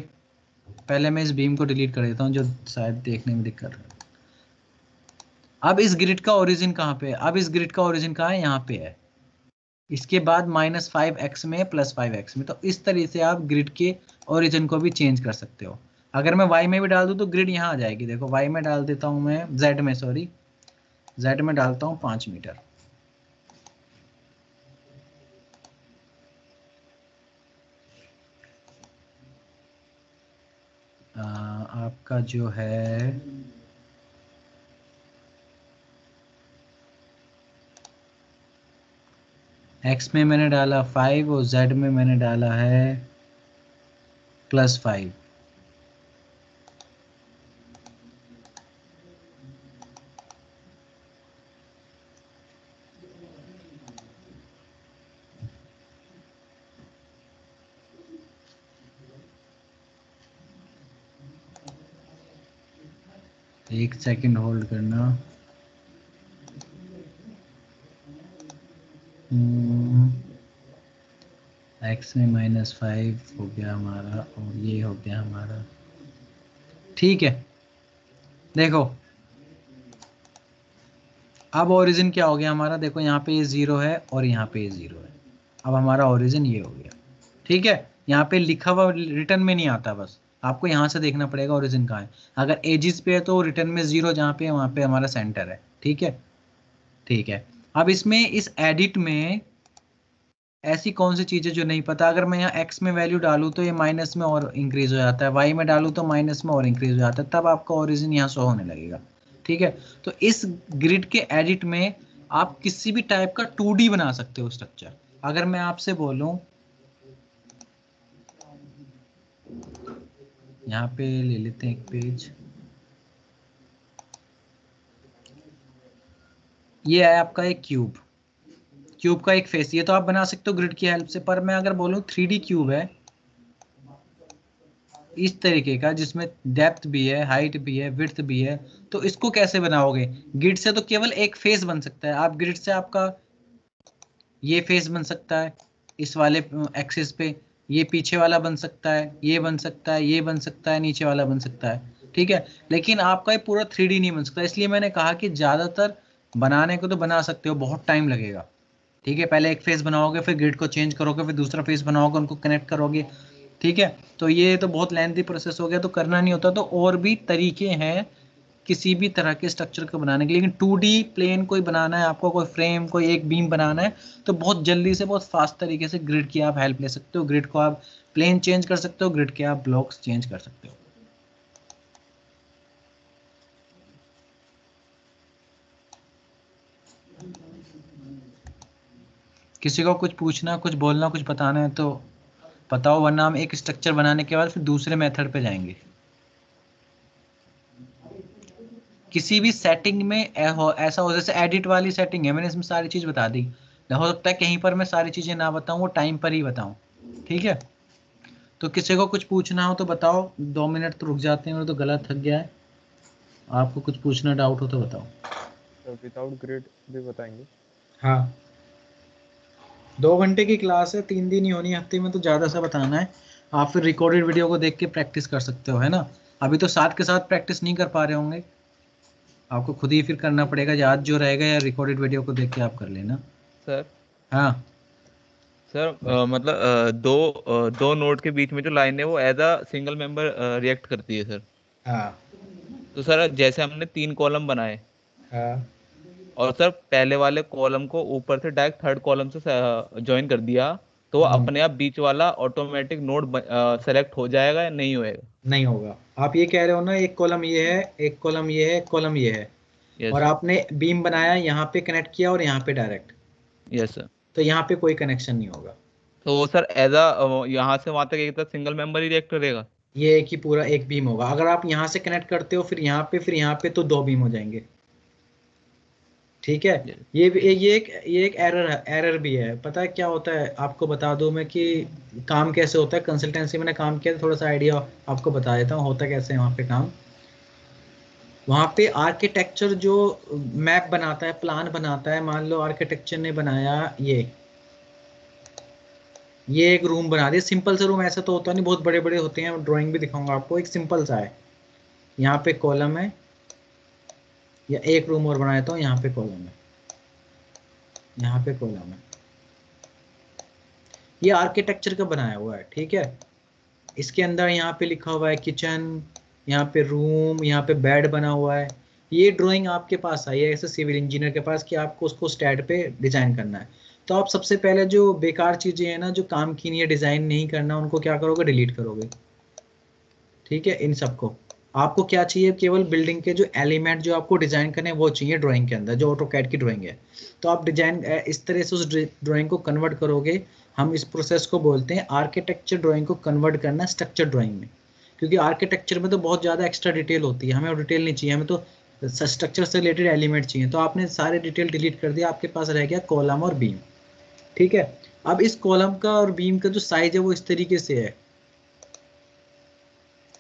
पहले मैं इस बीम को डिलीट कर देता हूँ, जो शायद देखने में दिक्कत है। अब इस ग्रिड का ओरिजिन कहाँ पे है? अब इस ग्रिड का ओरिजिन कहाँ है? यहाँ पे है। इसके बाद माइनस फाइव एक्स में प्लस फाइव एक्स में। तो इस तरीके से आप ग्रिड के ओरिजिन को भी चेंज कर सकते हो। अगर मैं वाई में भी डाल दूँ तो ग्रिड यहाँ आ जाएगी। देखो वाई में डाल देता हूँ मैं जेड में सॉरी जेड में डालता हूँ पाँच मीटर। आ, आपका जो है एक्स में मैंने डाला फाइव और जेड में मैंने डाला है प्लस फाइव एक सेकंड होल्ड करना। एक्स में माइनस फाइव हो गया हमारा और ये हो गया हमारा। ठीक है। देखो। अब ओरिजिन क्या हो गया हमारा? देखो, यहाँ पे ये ज़ीरो है और यहाँ पे ये ज़ीरो है। अब हमारा ओरिजिन ये हो गया। ठीक है? यहाँ पे लिखा हुआ रिटर्न में नहीं आता बस। आपको यहाँ से देखना पड़ेगा ओरिजिन कहाँ है। अगर एजिस पे है तो रिटर्न में ज़ीरो जहाँ पे है, वहाँ पे हमारा सेंटर है। ठीक है? ठीक है। अब इसमें, इस एडिट में ऐसी कौन सी चीज़ें जो नहीं पता? अगर मैं यहाँ एक्स में वैल्यू डालूँ तो ये माइनस में और इंक्रीज हो जाता है। वाई में डालूँ तो माइनस में और इंक्रीज हो जाता है। तब आपका ओरिजिन यहाँ शो होने लगेगा। ठीक है? तो इस ग्रिड के एडिट में आप किसी भी टाइप का टू बना सकते हो स्ट्रक्चर अगर मैं आपसे बोलूँ यहाँ पे ले लेते हैं एक पेज। ये है आपका एक क्यूब। क्यूब का एक फेस, ये तो आप बना सकते हो ग्रिड की हेल्प से, पर मैं अगर बोलूँ थ्री क्यूब है। इस तरीके का, जिसमें डेप्थ भी है, हाइट भी है विर्थ भी है तो इसको कैसे बनाओगे? ग्रिड से तो केवल एक फेस बन सकता है। आप ग्रिड से आपका ये फेस बन सकता है, इस वाले एक्सिस पे। ये पीछे वाला बन सकता है, ये बन सकता है, ये बन सकता है, नीचे वाला बन सकता है, ठीक है? लेकिन आपका ये पूरा थ्री नहीं बन सकता, इसलिए मैंने कहा कि ज़्यादातर बनाने को तो बना सकते हो, बहुत टाइम लगेगा, ठीक है? पहले एक फेस बनाओगे, फिर ग्रिड को चेंज करोगे, फिर दूसरा फेस बनाओगे, उनको कनेक्ट करोगे, ठीक है? तो ये तो बहुत लेंथी प्रोसेस हो गया तो करना नहीं होता तो और भी तरीके हैं किसी भी तरह के स्ट्रक्चर को बनाने के लिए। लेकिन टू प्लेन कोई बनाना है, आपको कोई फ्रेम कोई एक बीम बनाना है तो बहुत जल्दी से, बहुत फास्ट तरीके से ग्रिड की आप हेल्प ले सकते हो। ग्रिड को आप प्लेन चेंज कर सकते हो ग्रिड के आप ब्लॉक्स चेंज कर सकते हो। किसी को कुछ पूछना, कुछ बोलना, कुछ बताना है तो बताओ, वरना हम एक स्ट्रक्चर बनाने के बाद फिर दूसरे मेथड पे जाएँगे। किसी भी सेटिंग में हो, ऐसा हो जैसे एडिट वाली सेटिंग है मैंने इसमें सारी चीज़ बता दी। हो सकता है कहीं पर मैं सारी चीज़ें ना बताऊँ वो टाइम पर ही बताऊँ। ठीक है? तो किसी को कुछ पूछना हो तो बताओ। दो मिनट तो रुक जाते हैं और तो गला थक गया है। आपको कुछ पूछना डाउट हो तो बताओ। विदाउट ग्रिड भी बताएँगे। हाँ। दो घंटे की क्लास है तीन दिन ही होनी है हफ़्ते में तो ज़्यादा सा बताना है। आप फिर रिकॉर्डेड वीडियो को देख के प्रैक्टिस कर सकते हो है ना? अभी तो साथ के साथ प्रैक्टिस नहीं कर पा रहे होंगे। आपको खुद ही फिर करना पड़ेगा याद जो रहेगा या रिकॉर्डेड वीडियो को देख के आप कर लेना। सर? हाँ। सर मतलब अ, दो अ, दो नोड के बीच में जो लाइन है वो as a single member react करती है सर। हाँ। तो सर जैसे हमने तीन कॉलम बनाए। हाँ। और सर पहले वाले कॉलम को ऊपर से डायरेक्ट थर्ड कॉलम से ज्वाइन कर दिया। तो हम्म। अपने आप बीच वाला ऑटोमेटिक नोड सेलेक्ट हो जाएगा या नहीं होएगा? नहीं होगा। आप ये कह रहे हो ना एक कॉलम ये है एक कॉलम ये है कॉलम ये है। यस और आपने बीम बनाया यहाँ पे कनेक्ट किया और यहाँ पे डायरेक्ट यस सर तो यहाँ पे कोई कनेक्शन नहीं होगा। तो वो सर एज अ यहाँ से वहाँ तक एक तरह सिंगल मेंबर ही रिएक्ट करेगा ये एक ही पूरा एक बीम होगा। अगर आप यहाँ से कनेक्ट करते हो फिर यहाँ पे फिर यहाँ पे तो दो बीम हो जाएँगे। ठीक है. ये भी ये एक ये एक एरर है एरर भी है। पता है क्या होता है? आपको बता दूँ मैं कि काम कैसे होता है? कंसल्टेंसी मैंने काम किया तो थोड़ा सा आइडिया आपको बता देता हूँ होता कैसे है वहाँ पे काम। वहाँ पे आर्किटेक्चर जो मैप बनाता है प्लान बनाता है मान लो आर्किटेक्चर ने बनाया ये। ये एक रूम बना दिया। सिंपल सा रूम ऐसा तो होता नहीं बहुत बड़े बड़े होते हैं ड्राइंग भी दिखाऊँगा आपको। एक सिंपल सा है। यहाँ पे कॉलम है। या एक रूम और बना देता हूँ यहाँ पे कॉलम है यहाँ पे कॉलम है ये आर्किटेक्चर का बनाया हुआ है, ठीक है? इसके अंदर यहाँ पे लिखा हुआ है किचन यहाँ पे रूम यहाँ पे बेड बना हुआ है। ये ड्राइंग आपके पास आई है, ऐसे सिविल इंजीनियर के पास कि आपको उसको स्टैट पे डिज़ाइन करना है। तो आप सबसे पहले जो बेकार चीज़ें हैं ना, जो काम की नहीं है डिज़ाइन नहीं करना, उनको क्या करोगे? डिलीट करोगे। ठीक है? इन सबको। आपको क्या चाहिए? केवल बिल्डिंग के जो एलिमेंट जो आपको डिज़ाइन करने वो चाहिए ड्राइंग के अंदर, जो ऑटो कैड की ड्राइंग है। तो आप डिज़ाइन इस तरह से उस ड्राइंग को कन्वर्ट करोगे, हम इस प्रोसेस को बोलते हैं आर्किटेक्चर ड्राइंग को कन्वर्ट करना स्ट्रक्चर ड्राइंग में। क्योंकि आर्किटेक्चर में तो बहुत ज़्यादा एक्स्ट्रा डिटेल होती है, हमें डिटेल नहीं चाहिए, हमें तो स्ट्रक्चर से रिलेटेड एलिमेंट चाहिए। तो आपने सारे डिटेल डिलीट कर दिया, आपके पास रह गया कॉलम और बीम ठीक है? अब इस कॉलम का और बीम का जो साइज़ है, वो इस तरीके से है।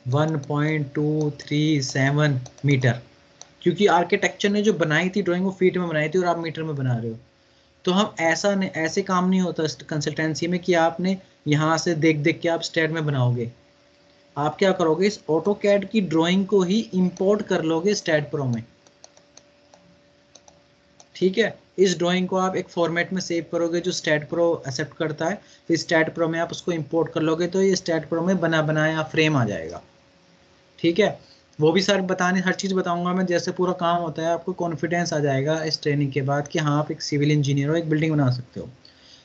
1.237 मीटर। क्योंकि आर्किटेक्चर ने जो बनाई थी ड्राइंग वो फीट में बनाई थी और आप मीटर में बना रहे हो। तो हम ऐसा ऐसे काम नहीं होता कंसल्टेंसी में कि आपने यहाँ से देख देख के आप स्टेट में बनाओगे। आप क्या करोगे, इस ऑटो कैड की ड्राइंग को ही इंपोर्ट कर लोगे स्टेट प्रो में। ठीक है? इस ड्राइंग को आप एक फॉर्मेट में सेव करोगे जो स्टेट प्रो एक्सेप्ट करता है। फिर स्टैट प्रो में आप उसको इंपोर्ट कर लोगे तो ये स्टैट प्रो में बना, बनाया फ्रेम आ जाएगा। ठीक है? वो भी सर बताने, हर चीज़ बताऊँगा मैं, जैसे पूरा काम होता है, आपको कॉन्फिडेंस आ जाएगा इस ट्रेनिंग के बाद कि हाँ आप एक सिविल इंजीनियर हो, एक बिल्डिंग बना सकते हो।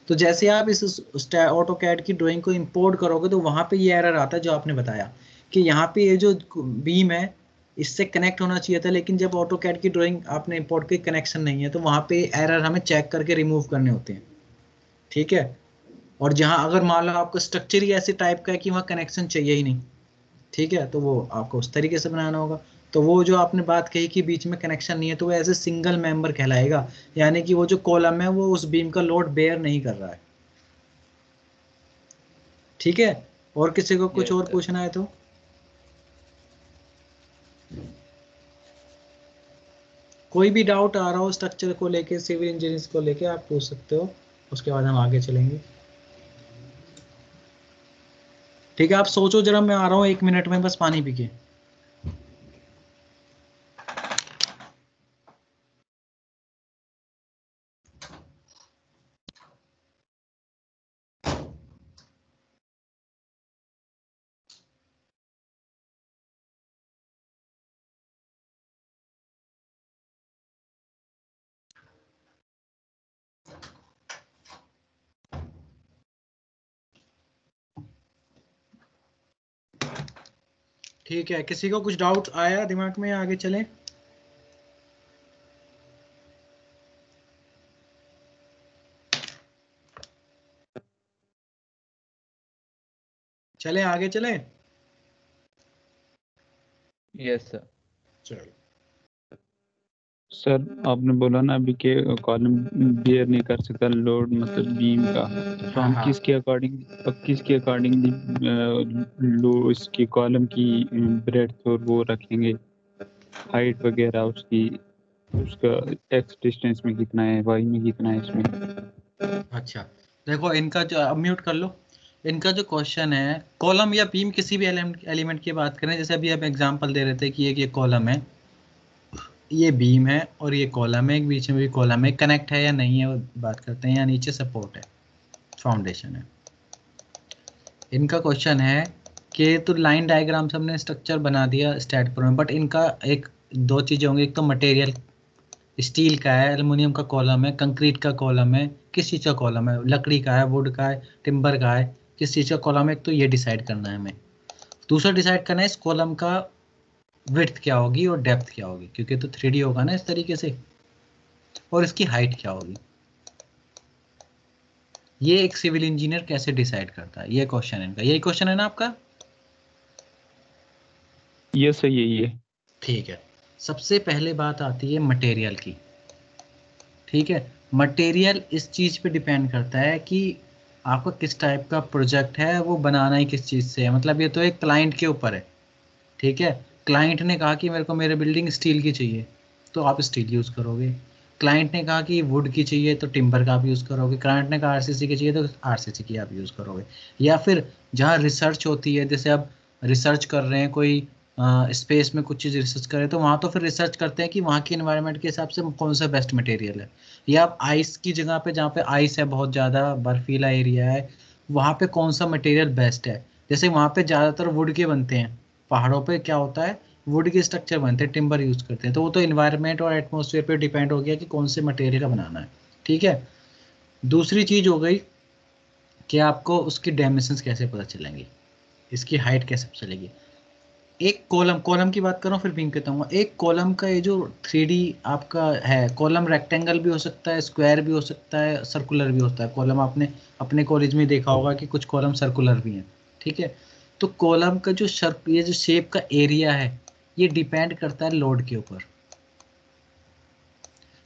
तो जैसे आप इस ऑटो कैड की ड्राइंग को इंपोर्ट करोगे तो वहाँ पे ये एरर आता है जो आपने बताया, कि यहाँ पे ये जो बीम है, इससे कनेक्ट होना चाहिए था, लेकिन जब ऑटो कैड की ड्राइंग आपने इंपोर्ट की कनेक्शन नहीं है तो वहाँ पे एरर हमें चेक करके रिमूव करने होते हैं। ठीक है? और जहाँ, अगर मान लो आपका स्ट्रक्चर ही ऐसे टाइप का है कि वहाँ कनेक्शन चाहिए ही नहीं ठीक है? तो वो आपको उस तरीके से बनाना होगा। तो वो जो आपने बात कही कि बीच में कनेक्शन नहीं है तो वो एज ए सिंगल मेंबर कहलाएगा। यानी कि वो जो कॉलम है वो उस बीम का लोड बेयर नहीं कर रहा है। ठीक है? और किसी को कुछ और पूछना है तो? कोई भी डाउट आ रहा हो स्ट्रक्चर को लेके सिविल इंजीनियर्स को लेके आप पूछ सकते हो। उसके बाद हम आगे चलेंगे। ठीक है, आप सोचो जरा, मैं आ रहा हूँ, एक मिनट में बस पानी पी के ठीक है किसी को कुछ डाउट आया दिमाग में आगे चले। चले आगे चले। यस सर चलो। सर आपने बोला ना अभी के कॉलम बियर नहीं कर सकता लोड मतलब बीम का। तो हम हाँ। किसके अकॉर्डिंग किसके अकॉर्डिंगली लो इसकी कॉलम की ब्रेड्थ और वो रखेंगे? हाइट वगैरह उसकी उसका एक्स डिस्टेंस में कितना है वाई में कितना है इसमें? अच्छा देखो इनका जो अब म्यूट कर लो। इनका जो क्वेश्चन है कॉलम या बीम किसी भी एलिमेंट की बात करें जैसे अभी आप एग्जांपल दे रहे थे कि एक ये कॉलम है। ये बीम है और ये कॉलम है बीच में भी कॉलम है कनेक्ट है या नहीं है वो बात करते हैं, या नीचे सपोर्ट है फाउंडेशन है। इनका क्वेश्चन है कि तो लाइन डायग्राम से हमने स्ट्रक्चर बना दिया स्टैट पर बट इनका एक, दो चीज़ें होंगी, एक तो मटेरियल स्टील का है एल्युमिनियम का कॉलम है कंक्रीट का कॉलम है, किस चीज़ का कॉलम है, लकड़ी का है वुड का है टिम्बर का है, किस चीज़ का कॉलम है, एक तो ये डिसाइड करना है हमें। दूसरा डिसाइड करना है इस कॉलम का विड्थ क्या होगी और डेप्थ क्या होगी? क्योंकि तो थ्री होगा ना इस तरीके से। और इसकी हाइट क्या होगी? ये एक सिविल इंजीनियर कैसे डिसाइड करता है? ये क्वेश्चन है इनका। यही क्वेश्चन है ना आपका? ये सही है ये। ठीक है। सबसे पहले बात आती है मटेरियल की। ठीक है? मटेरियल इस चीज़ पे डिपेंड करता है कि आपका किस टाइप का प्रोजेक्ट है वो बनाना ही किस चीज़ से है। मतलब ये तो एक क्लाइंट के ऊपर है। ठीक है? क्लाइंट ने कहा कि मेरे को मेरे बिल्डिंग स्टील की चाहिए तो आप स्टील यूज़ करोगे। क्लाइंट ने कहा कि वुड की चाहिए तो टिम्बर का आप यूज़ करोगे। क्लाइंट ने कहा आरसीसी की चाहिए तो आरसीसी की आप यूज़ करोगे। या फिर जहाँ रिसर्च होती है, जैसे आप रिसर्च कर रहे हैं कोई स्पेस में कुछ चीज़ रिसर्च करें तो वहाँ तो फिर रिसर्च करते हैं कि वहाँ की इन्वायरमेंट के हिसाब से कौन सा बेस्ट मटेरियल है। या आप आइस की जगह पे, जहाँ पे आइस है, बहुत ज़्यादा बर्फीला एरिया है, वहाँ पे कौन सा मटेरियल बेस्ट है? जैसे वहाँ पे ज़्यादातर वुड के बनते हैं। पहाड़ों पे क्या होता है वुड के स्ट्रक्चर बनते हैं टिम्बर यूज़ करते हैं। तो वो तो इन्वायरमेंट और एटमोसफेयर पे डिपेंड हो गया कि कौन से मटेरियल का बनाना है, ठीक है? दूसरी चीज़ हो गई कि आपको उसकी डायमेंशन कैसे पता चलेंगी, इसकी हाइट कैसे पता चलेगी। एक कॉलम कॉलम की बात करूँ, फिर बीम कहता हूँ। एक कॉलम का ये जो थ्री आपका है कॉलम रेक्टेंगल भी हो सकता है स्क्वायर भी हो सकता है सर्कुलर भी होता है। कॉलम आपने अपने कॉलेज में देखा होगा कि कुछ कॉलम सर्कुलर भी हैं, ठीक है? तो कॉलम का जो सर्क ये जो शेप का एरिया है, ये डिपेंड करता है लोड के ऊपर।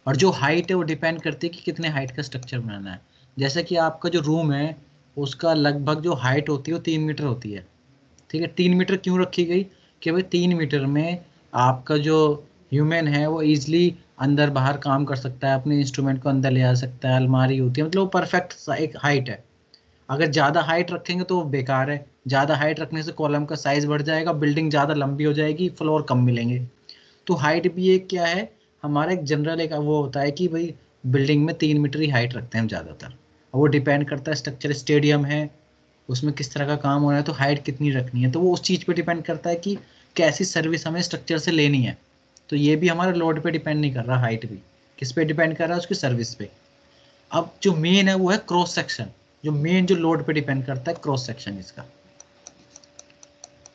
और जो हाइट है, वो डिपेंड करती है कि कितने हाइट का स्ट्रक्चर बनाना है। जैसे कि आपका जो रूम है, उसका लगभग जो हाइट होती है, वो तीन मीटर होती है। ठीक है, तीन मीटर क्यों रखी गई? कि भाई तीन मीटर में आपका जो ह्यूमन है, वो ईजिली अंदर बाहर काम कर सकता है, अपने इंस्ट्रूमेंट को अंदर ले आ सकता है, अलमारी होती है मतलब वो परफेक्ट एक हाइट है। अगर ज़्यादा हाइट रखेंगे तो बेकार है। ज़्यादा हाइट रखने से कॉलम का साइज़ बढ़ जाएगा बिल्डिंग ज़्यादा लंबी हो जाएगी फ्लोर कम मिलेंगे। तो हाइट भी एक क्या है? हमारा एक जनरल एक वो होता है कि भाई बिल्डिंग में तीन मीटर ही हाइट रखते हैं हम ज़्यादातर। वो डिपेंड करता है स्ट्रक्चर स्टेडियम है, उसमें किस तरह का काम हो रहा है तो हाइट कितनी रखनी है। तो वो उस चीज़ पे डिपेंड करता है कि कैसी सर्विस हमें स्ट्रक्चर से लेनी है। तो ये भी हमारे लोड पे डिपेंड नहीं कर रहा हाइट भी। किस पे डिपेंड कर रहा है? उसकी सर्विस पे। अब जो मेन है वो है क्रॉस सेक्शन जो मेन जो लोड पे डिपेंड करता है क्रॉस सेक्शन इसका।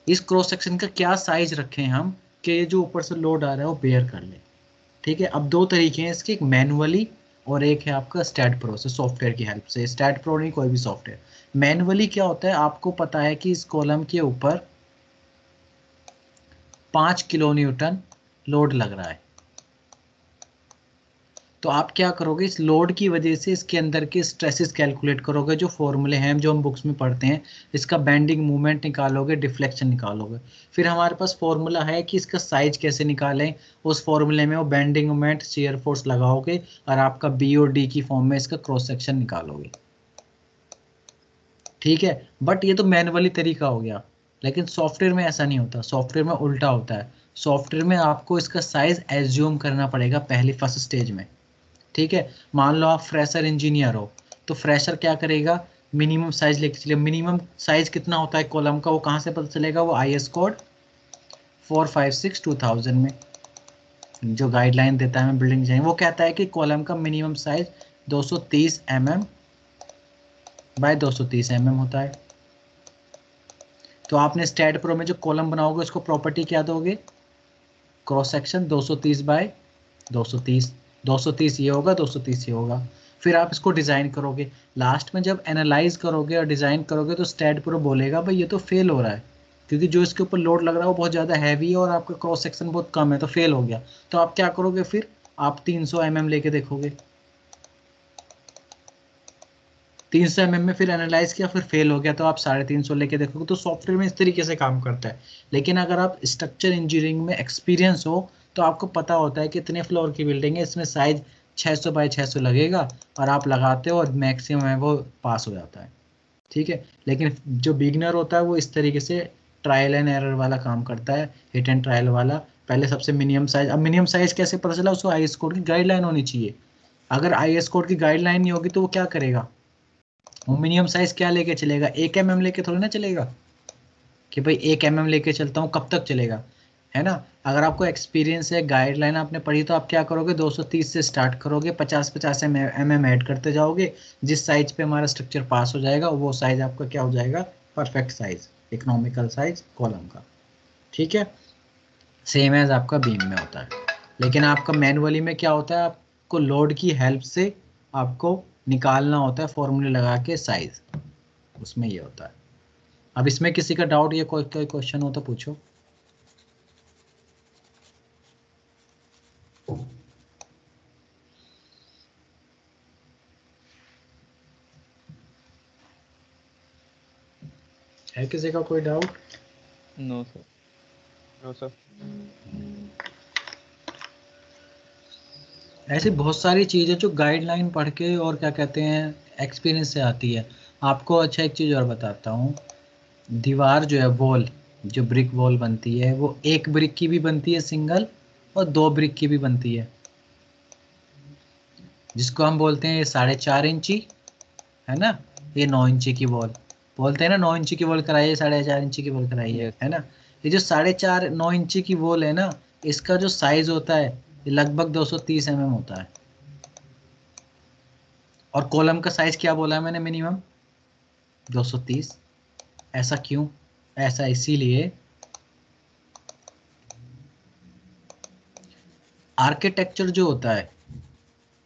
इस क्रॉस सेक्शन का क्या साइज़ रखें हम कि ये जो ऊपर से लोड आ रहा है वो बेयर कर ले। ठीक है? अब दो तरीके हैं इसके, एक मैनुअली और एक है आपका स्टैट प्रो से सॉफ्टवेयर की हेल्प से। स्टैट प्रो नहीं, कोई भी सॉफ्टवेयर मैनुअली क्या होता है? आपको पता है कि इस कॉलम के ऊपर पाँच किलो न्यूटन लोड लग रहा है। तो आप क्या करोगे? इस लोड की वजह से इसके अंदर के स्ट्रेसेस कैलकुलेट करोगे, जो फॉर्मूले हैं, जो हम बुक्स में पढ़ते हैं, इसका बैंडिंग मूवमेंट निकालोगे डिफ्लेक्शन निकालोगे। फिर हमारे पास फॉर्मूला है कि इसका साइज़ कैसे निकालें? उस फॉर्मूले में वो बैंडिंग मूवमेंट शेयर फोर्स लगाओगे और आपका बी और डी की फॉर्म में इसका क्रॉस सेक्शन निकालोगे। ठीक है? बट ये तो मैनुअली तरीका हो गया। लेकिन सॉफ्टवेयर में ऐसा नहीं होता। सॉफ्टवेयर में उल्टा होता है। सॉफ्टवेयर में आपको इसका साइज़ एज्यूम करना पड़ेगा पहली फ़र्स्ट स्टेज में। ठीक है? मान लो आप फ्रेशर इंजीनियर हो तो फ्रेशर क्या करेगा? मिनिमम साइज़ लेके चलिए। मिनिमम साइज़ कितना होता है कॉलम का? वो कहाँ से पता चलेगा? वो I S code four five six two thousand में। जो गाइडलाइन देता है हमें बिल्डिंग डिज़ाइन वो कहता है कि कॉलम का minimum size 230 M M by 230 M M होता है। तो आपने स्टैट प्रो में जो कॉलम बनाओगे, उसको प्रॉपर्टी क्या दोगे? क्रॉस सेक्शन 230 बाय 230 230 ये होगा 230 ये होगा। फिर आप इसको डिज़ाइन करोगे। लास्ट में जब एनालाइज करोगे और डिज़ाइन करोगे तो स्टैट प्रो बोलेगा, भाई ये तो फेल हो रहा है। क्योंकि जो इसके ऊपर लोड लग रहा है वो बहुत ज़्यादा हैवी है और आपका क्रॉस सेक्शन बहुत कम है तो फेल हो गया। तो आप क्या करोगे फिर? आप 300 सौ mm लेके देखोगे। 300 सौ mm में फिर एनालाइज किया, फिर फेल हो गया तो आप साढ़े तीन सौ लेके देखोगे। तो सॉफ्टवेयर में इस तरीके से काम करता है। लेकिन अगर आप स्ट्रक्चर इंजीनियरिंग में एक्सपीरियंस हो तो आपको पता होता है कि इतने फ्लोर की बिल्डिंग है, इसमें साइज़ 600 बाय 600 लगेगा और आप लगाते हो और मैक्सिमम है वो पास हो जाता है। ठीक है? लेकिन जो बिगनर होता है वो इस तरीके से ट्रायल एंड एरर वाला काम करता है हिट एंड ट्रायल वाला। पहले सबसे मिनिमम साइज़ अब मिनिमम साइज़ कैसे पता चला? उसको आईएस कोड की गाइडलाइन होनी चाहिए। अगर आई कोड की गाइडलाइन नहीं होगी तो वो क्या करेगा? वो मिनिमम साइज़ क्या लेके चलेगा? एक एम mm लेके थोड़ी ना चलेगा? कि भाई एक एम mm लेके चलता हूँ, कब तक चलेगा? है ना? अगर आपको एक्सपीरियंस है गाइडलाइन आपने पढ़ी तो आप क्या करोगे? 230 से स्टार्ट करोगे 50 50 एम एम ऐड करते जाओगे। जिस साइज़ पे हमारा स्ट्रक्चर पास हो जाएगा, वो साइज़ आपका क्या हो जाएगा? Perfect size economical size column का। ठीक है? सेम एज आपका बीम में होता है। लेकिन आपका मैनुअली में क्या होता है? आपको लोड की हेल्प से आपको निकालना होता है फॉर्मूले लगा के साइज़ उसमें ये होता है। अब इसमें किसी का डाउट या कोई क्वेश्चन हो तो पूछो। है किसी का कोई doubt no sir no sir ऐसी बहुत सारी चीज़ें जो गाइडलाइन पढ़ के और क्या कहते हैं एक्सपीरियंस से आती है। आपको अच्छा एक चीज़ और बताता हूँ। दीवार जो है वॉल जो ब्रिक वॉल बनती है वो एक ब्रिक की भी बनती है सिंगल और दो ब्रिक की भी बनती है। जिसको हम बोलते हैं ये साढ़े चार इंची है ना? ये नौ इंची की वॉल बोलते हैं ना, नौ इंची की वॉल कराइए साढ़े चार इंची की वॉल कराइए है ना? ये जो साढ़े चार, नौ इंची की वॉल है ना, इसका जो साइज़ होता है, ये लगभग 230 एम mm होता है। और कॉलम का साइज़ क्या बोला है मैंने मिनिमम 230 ऐसा क्यों? ऐसा इसीलिए आर्किटेक्चर जो होता है,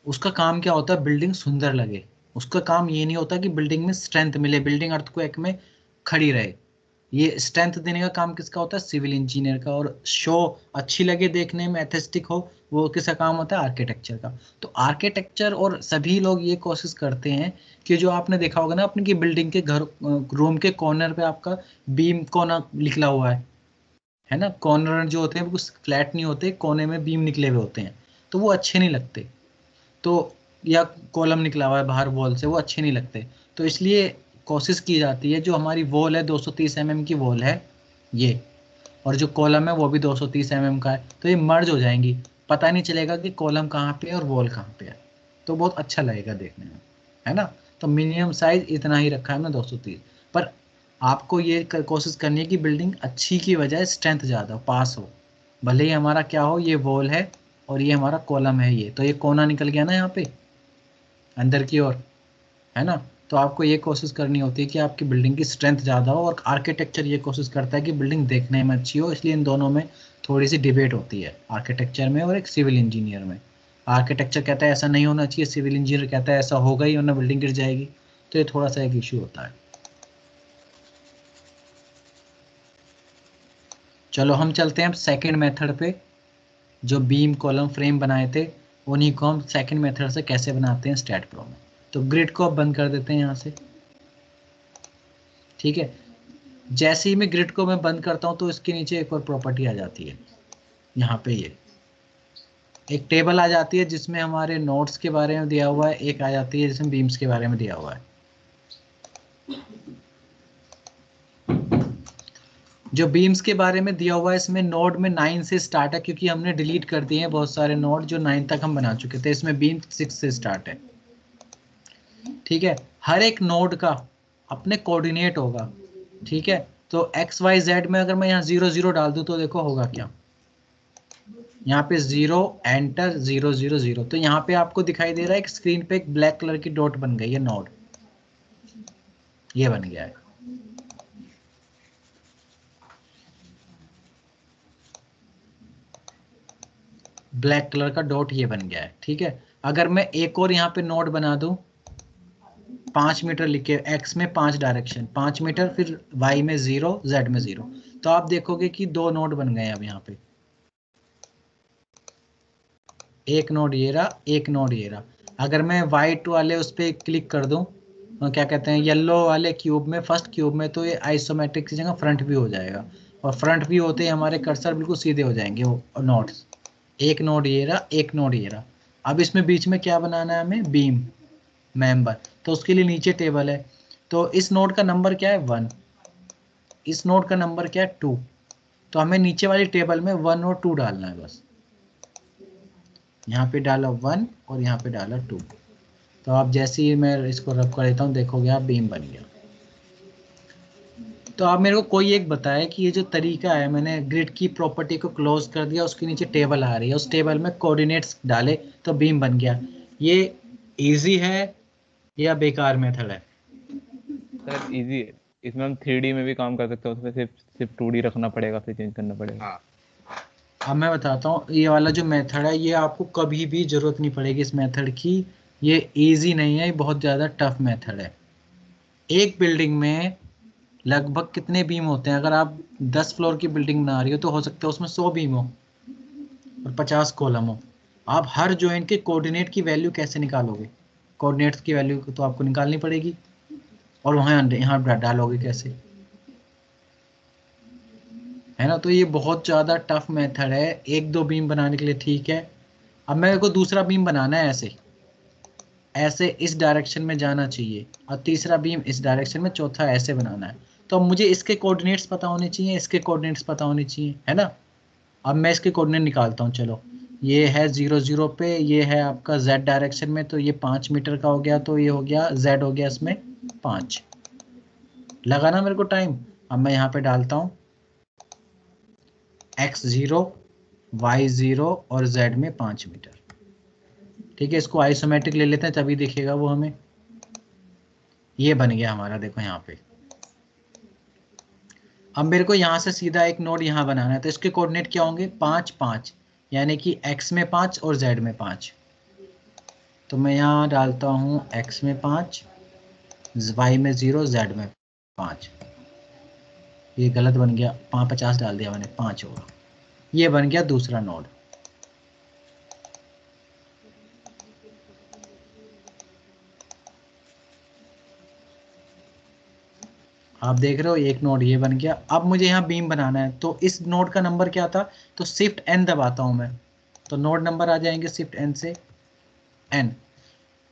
उसका काम क्या होता है? बिल्डिंग सुंदर लगे। उसका काम ये नहीं होता कि बिल्डिंग में स्ट्रेंथ मिले बिल्डिंग अर्थ को एक में खड़ी रहे। ये स्ट्रेंथ देने का काम किसका होता है? सिविल इंजीनियर का। और शो अच्छी लगे देखने में एथेस्टिक हो, वो किसका काम होता है? आर्किटेक्चर का। तो आर्किटेक्चर और सभी लोग ये कोशिश करते हैं कि जो आपने देखा होगा ना, अपनी की बिल्डिंग के घर रूम के कॉर्नर पे आपका बीम कोना निकला हुआ है? है ना? कॉर्नर जो होते हैं, वो फ्लैट नहीं होते, कोने में बीम निकले हुए होते हैं। तो वो अच्छे नहीं लगते। तो या कॉलम निकला हुआ है बाहर वॉल से वो अच्छे नहीं लगते। तो इसलिए कोशिश की जाती है जो हमारी वॉल है 230 सौ mm की वॉल है ये। और जो कॉलम है वो भी 230 mm का है तो ये मर्ज हो जाएँगी। पता नहीं चलेगा कि कॉलम कहाँ पे है और वॉल कहाँ पे है। तो बहुत अच्छा लगेगा देखने में है ना? तो मिनिमम साइज़ इतना ही रखा है हमने 230 पर आपको ये कर, कोशिश करनी है कि बिल्डिंग अच्छी की बजाय स्ट्रेंथ ज़्यादा हो पास हो। भले ही हमारा क्या हो ये वॉल है और ये हमारा कॉलम है ये। तो ये कोना निकल गया ना यहाँ पे? अंदर की ओर, है ना? तो आपको ये कोशिश करनी होती है कि आपकी बिल्डिंग की स्ट्रेंथ ज़्यादा हो और आर्किटेक्चर ये कोशिश करता है कि बिल्डिंग देखने में अच्छी हो, इसलिए इन दोनों में थोड़ी सी डिबेट होती है आर्किटेक्चर में और एक सिविल इंजीनियर में। आर्किटेक्चर कहता है ऐसा नहीं होना चाहिए सिविल इंजीनियर कहता है ऐसा होगा ही, वरना बिल्डिंग गिर जाएगी। तो ये थोड़ा सा एक इशू होता है। चलो हम चलते हैं सेकेंड मेथड पे, जो बीम कॉलम फ्रेम बनाए थे। उन्हीं को हम सेकेंड मेथड से कैसे बनाते हैं स्टेट प्रो में। तो ग्रिड को आप बंद कर देते हैं यहाँ से। ठीक है? जैसे ही मैं ग्रिड को मैं बंद करता हूँ तो इसके नीचे एक और प्रॉपर्टी आ जाती है। यहाँ पे ये। एक टेबल आ जाती है जिसमें हमारे नोट्स के बारे में दिया हुआ है, एक आ जाती है जिसमें बीम्स के बारे में दिया हुआ है। जो बीम्स के बारे में दिया हुआ है, इसमें नोड में नाइन से स्टार्ट है, क्योंकि हमने डिलीट कर दिए हैं बहुत सारे नोड जो नाइन तक हम बना चुके थे। इसमें बीम सिक्स से स्टार्ट है। ठीक है? हर एक नोड का अपने कोऑर्डिनेट होगा। ठीक है? तो एक्स वाई जेड में अगर मैं यहाँ ज़ीरो ज़ीरो डाल दूँ तो देखो होगा क्या? यहाँ पे zero enter zero zero zero तो यहाँ पे आपको दिखाई दे रहा है स्क्रीन पे एक ब्लैक कलर की डॉट बन गई है नोड ये बन गया है। ब्लैक कलर का डॉट ये बन गया है, ठीक है? अगर मैं एक और यहाँ पे नोट बना दूँ, पाँच मीटर लिखे एक्स में पाँच डायरेक्शन पाँच मीटर, फिर वाई में ज़ीरो जेड में ज़ीरो तो आप देखोगे कि दो नोट बन गए अब यहाँ पे। एक नोड ये रहा, एक नोड ये रहा। अगर मैं वाइट वाले उस पर क्लिक कर दूँ तो क्या कहते हैं येलो वाले क्यूब में फ़र्स्ट क्यूब में तो ये आइसोमेट्रिक की जगह फ्रंट व्यू हो जाएगा। और फ्रंट व्यू होते ही हमारे कर्सर बिल्कुल सीधे हो जाएँगे नोट्स एक नोड ये रहा, एक नोड ये रहा। अब इसमें बीच में क्या बनाना है हमें? बीम मेंबर तो उसके लिए नीचे टेबल है। तो इस नोड का नंबर क्या है? वन इस नोड का नंबर क्या है? टू तो हमें नीचे वाली टेबल में वन और टू डालना है बस। यहाँ पे डाला वन और यहाँ पे डाला टू तो आप जैसे ही मैं इसको रब कर देता हूँ, देखोगे आप बीम बन गया। तो आप मेरे को कोई एक बताए कि ये जो तरीका है मैंने ग्रिड की प्रॉपर्टी को क्लोज कर दिया उसके नीचे टेबल आ रही है। उस टेबल में कोऑर्डिनेट्स डाले तो बीम बन गया। ये इजी है या बेकार मेथड है? सर इजी है। इसमें हम थ्री में भी काम कर सकते हैं उसमें सिर्फ़ सिर्फ़ टू रखना पड़ेगा फिर चेंज करना पड़ेगा। हाँ। अब मैं बताता हूँ ये वाला जो मेथड है ये आपको कभी भी ज़रूरत नहीं पड़ेगी इस मेथड की। ये इजी नहीं है ये बहुत ज़्यादा टफ मेथड है। एक बिल्डिंग में लगभग कितने बीम होते हैं? अगर आप 10 फ्लोर की बिल्डिंग बना रही हो तो हो सकता है उसमें 100 बीम हो और 50 कॉलम हो। आप हर जॉइंट के कोऑर्डिनेट की वैल्यू कैसे निकालोगे? कोऑर्डिनेट्स की वैल्यू तो आपको निकालनी पड़ेगी और वहाँ यहाँ डालोगे कैसे? है ना? तो ये बहुत ज़्यादा टफ मेथड है। एक दो बीम बनाने के लिए ठीक है। अब मेरे को दूसरा बीम बनाना है ऐसे। ऐसे इस डायरेक्शन में जाना चाहिए और तीसरा बीम इस डायरेक्शन में, चौथा ऐसे बनाना है। तो अब मुझे इसके कोऑर्डिनेट्स पता होने चाहिए, इसके कोऑर्डिनेट्स पता होने चाहिए, है ना? अब मैं इसके कोऑर्डिनेट निकालता हूँ, चलो। ये है ज़ीरो ज़ीरो पे, ये है आपका जेड डायरेक्शन में तो ये पाँच मीटर का हो गया तो ये हो गया जेड हो गया इसमें पाँच। लगाना मेरे को टाइम अब मैं यहाँ पे डालता हूँ। एक्स ज़ीरो वाई ज़ीरो और जेड में पाँच मीटर। ठीक है, इसको आइसोमेट्रिक ले लेते हैं, तभी दिखेगा वो हमें। ये बन गया हमारा, देखो यहाँ पे। अब मेरे को यहाँ से सीधा एक नोड यहाँ बनाना है तो इसके कोऑर्डिनेट क्या होंगे? पाँच पाँच, यानी कि एक्स में पाँच और जेड में पाँच। तो मैं यहाँ डालता हूँ एक्स में पाँच वाई में ज़ीरो जेड में पाँच। ये गलत बन गया, पाँच पचास डाल दिया मैंने, पाँच होगा। ये बन गया दूसरा नोड आप देख रहे हो, एक नोड ये बन गया। अब मुझे यहाँ बीम बनाना है। तो इस नोड का नंबर क्या था? तो शिफ्ट एन दबाता हूँ मैं। तो नोड नंबर आ जाएँगे शिफ्ट एन से एन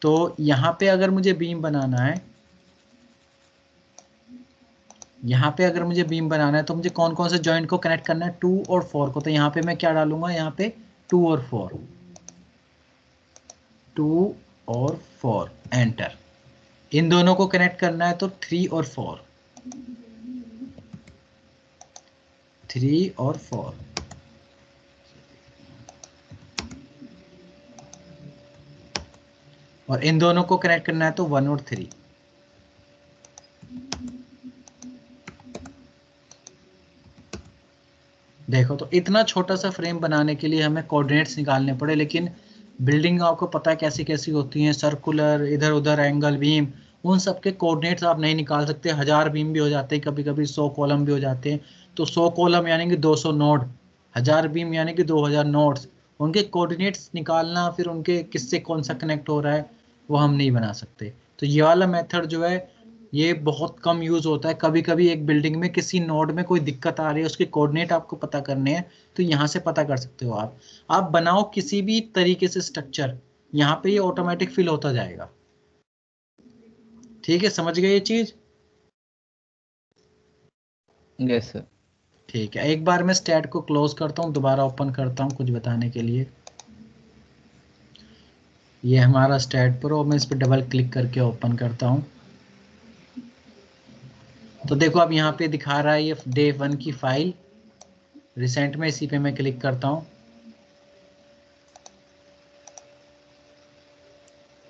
तो यहाँ पे अगर मुझे बीम बनाना है, यहाँ पे अगर मुझे बीम बनाना है तो मुझे कौन कौन से जॉइंट को कनेक्ट करना है? टू और फोर को। तो यहाँ पे मैं क्या डालूँगा? यहाँ पे टू और फोर टू और फोर एंटर इन दोनों को कनेक्ट करना है तो थ्री और फोर थ्री और फोर। और इन दोनों को कनेक्ट करना है तो वन और थ्री देखो तो इतना छोटा सा फ्रेम बनाने के लिए हमें कोऑर्डिनेट्स निकालने पड़े, लेकिन बिल्डिंग आपको पता है कैसी कैसी होती हैं सर्कुलर इधर उधर एंगल बीम उन सब के कोऑर्डिनेट्स आप नहीं निकाल सकते। हज़ार बीम भी हो जाते हैं कभी कभी सौ कॉलम भी हो जाते हैं। तो सौ कॉलम यानी कि दो सौ नोड हज़ार बीम यानी कि दो हज़ार नोट्स उनके कोऑर्डिनेट्स निकालना फिर उनके किससे कौन सा कनेक्ट हो रहा है, वो हम नहीं बना सकते। तो ये वाला मेथड जो है, ये बहुत कम यूज़ होता है। कभी कभी एक बिल्डिंग में किसी नोड में कोई दिक्कत आ रही है, उसके कोऑर्डिनेट आपको पता करने हैं तो यहाँ से पता कर सकते हो आप। आप बनाओ किसी भी तरीके से स्ट्रक्चर यहाँ पे ये ऑटोमेटिक फिल होता जाएगा। ठीक है समझ गए ये चीज़? यस सर ठीक है एक बार मैं स्टैट को क्लोज करता हूँ दोबारा ओपन करता हूँ कुछ बताने के लिए। ये हमारा स्टैट प्रो मैं इस पर डबल क्लिक करके ओपन करता हूँ। तो देखो अब यहाँ पे दिखा रहा है ये डे वन की फ़ाइल रिसेंट में इसी पे मैं क्लिक करता हूँ।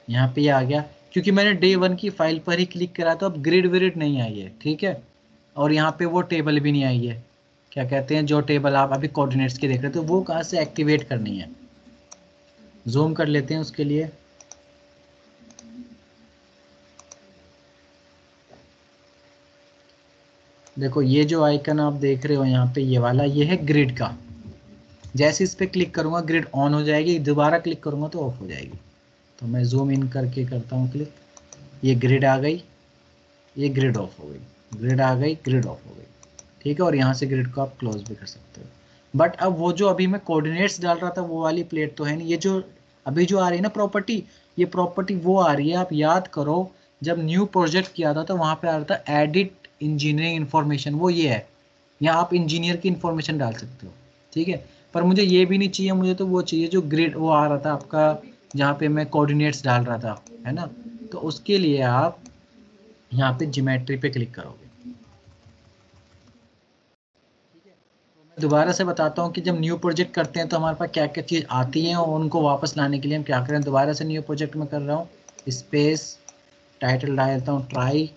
यहाँ पे ये आ गया। क्योंकि मैंने डे वन की फ़ाइल पर ही क्लिक करा तो अब ग्रिड व्रिड नहीं आई है, ठीक है? और यहाँ पे वो टेबल भी नहीं आई है। क्या कहते हैं, जो टेबल आप अभी कोऑर्डिनेट्स की देख रहे थे, वो कहाँ से एक्टिवेट करनी है? जूम कर लेते हैं उसके लिए। देखो, ये जो आइकन आप देख रहे हो यहाँ पे, ये वाला, ये है ग्रिड का। जैसे इस पर क्लिक करूँगा ग्रिड ऑन हो जाएगी, दोबारा क्लिक करूँगा तो ऑफ़ हो जाएगी। तो मैं जूम इन करके करता हूँ क्लिक ये ग्रिड आ गई. ये ग्रिड ऑफ़ हो गई. ग्रिड आ गई ग्रिड ऑफ़ हो गई. ठीक है? और यहाँ से ग्रिड को आप क्लोज भी कर सकते हो. बट अब वो जो अभी मैं कोऑर्डिनेट्स डाल रहा था, वो वाली प्लेट तो है नहीं. ये जो अभी जो आ रही है ना प्रॉपर्टी ये प्रॉपर्टी वो आ रही है. आप याद करो, जब न्यू प्रोजेक्ट किया था तो वहाँ पे आ रहा था एडिट इंजीनियरिंग इंफॉर्मेशन वो ये है. यहाँ आप इंजीनियर की इन्फॉर्मेशन डाल सकते हो. ठीक है? पर मुझे ये भी नहीं चाहिए, मुझे तो वो चाहिए जो ग्रिड वो आ रहा था आपका जहाँ पे मैं कोऑर्डिनेट्स डाल रहा था, है ना? तो उसके लिए आप यहाँ पे जिमेट्री पे क्लिक करोगे। दोबारा से बताता हूँ कि जब न्यू प्रोजेक्ट करते हैं तो हमारे पास क्या क्या चीज़ आती हैं और उनको वापस लाने के लिए हम क्या करें? दोबारा से न्यू प्रोजेक्ट में कर रहा हूँ। स्पेस टाइटल डाल देता हूँ ट्राई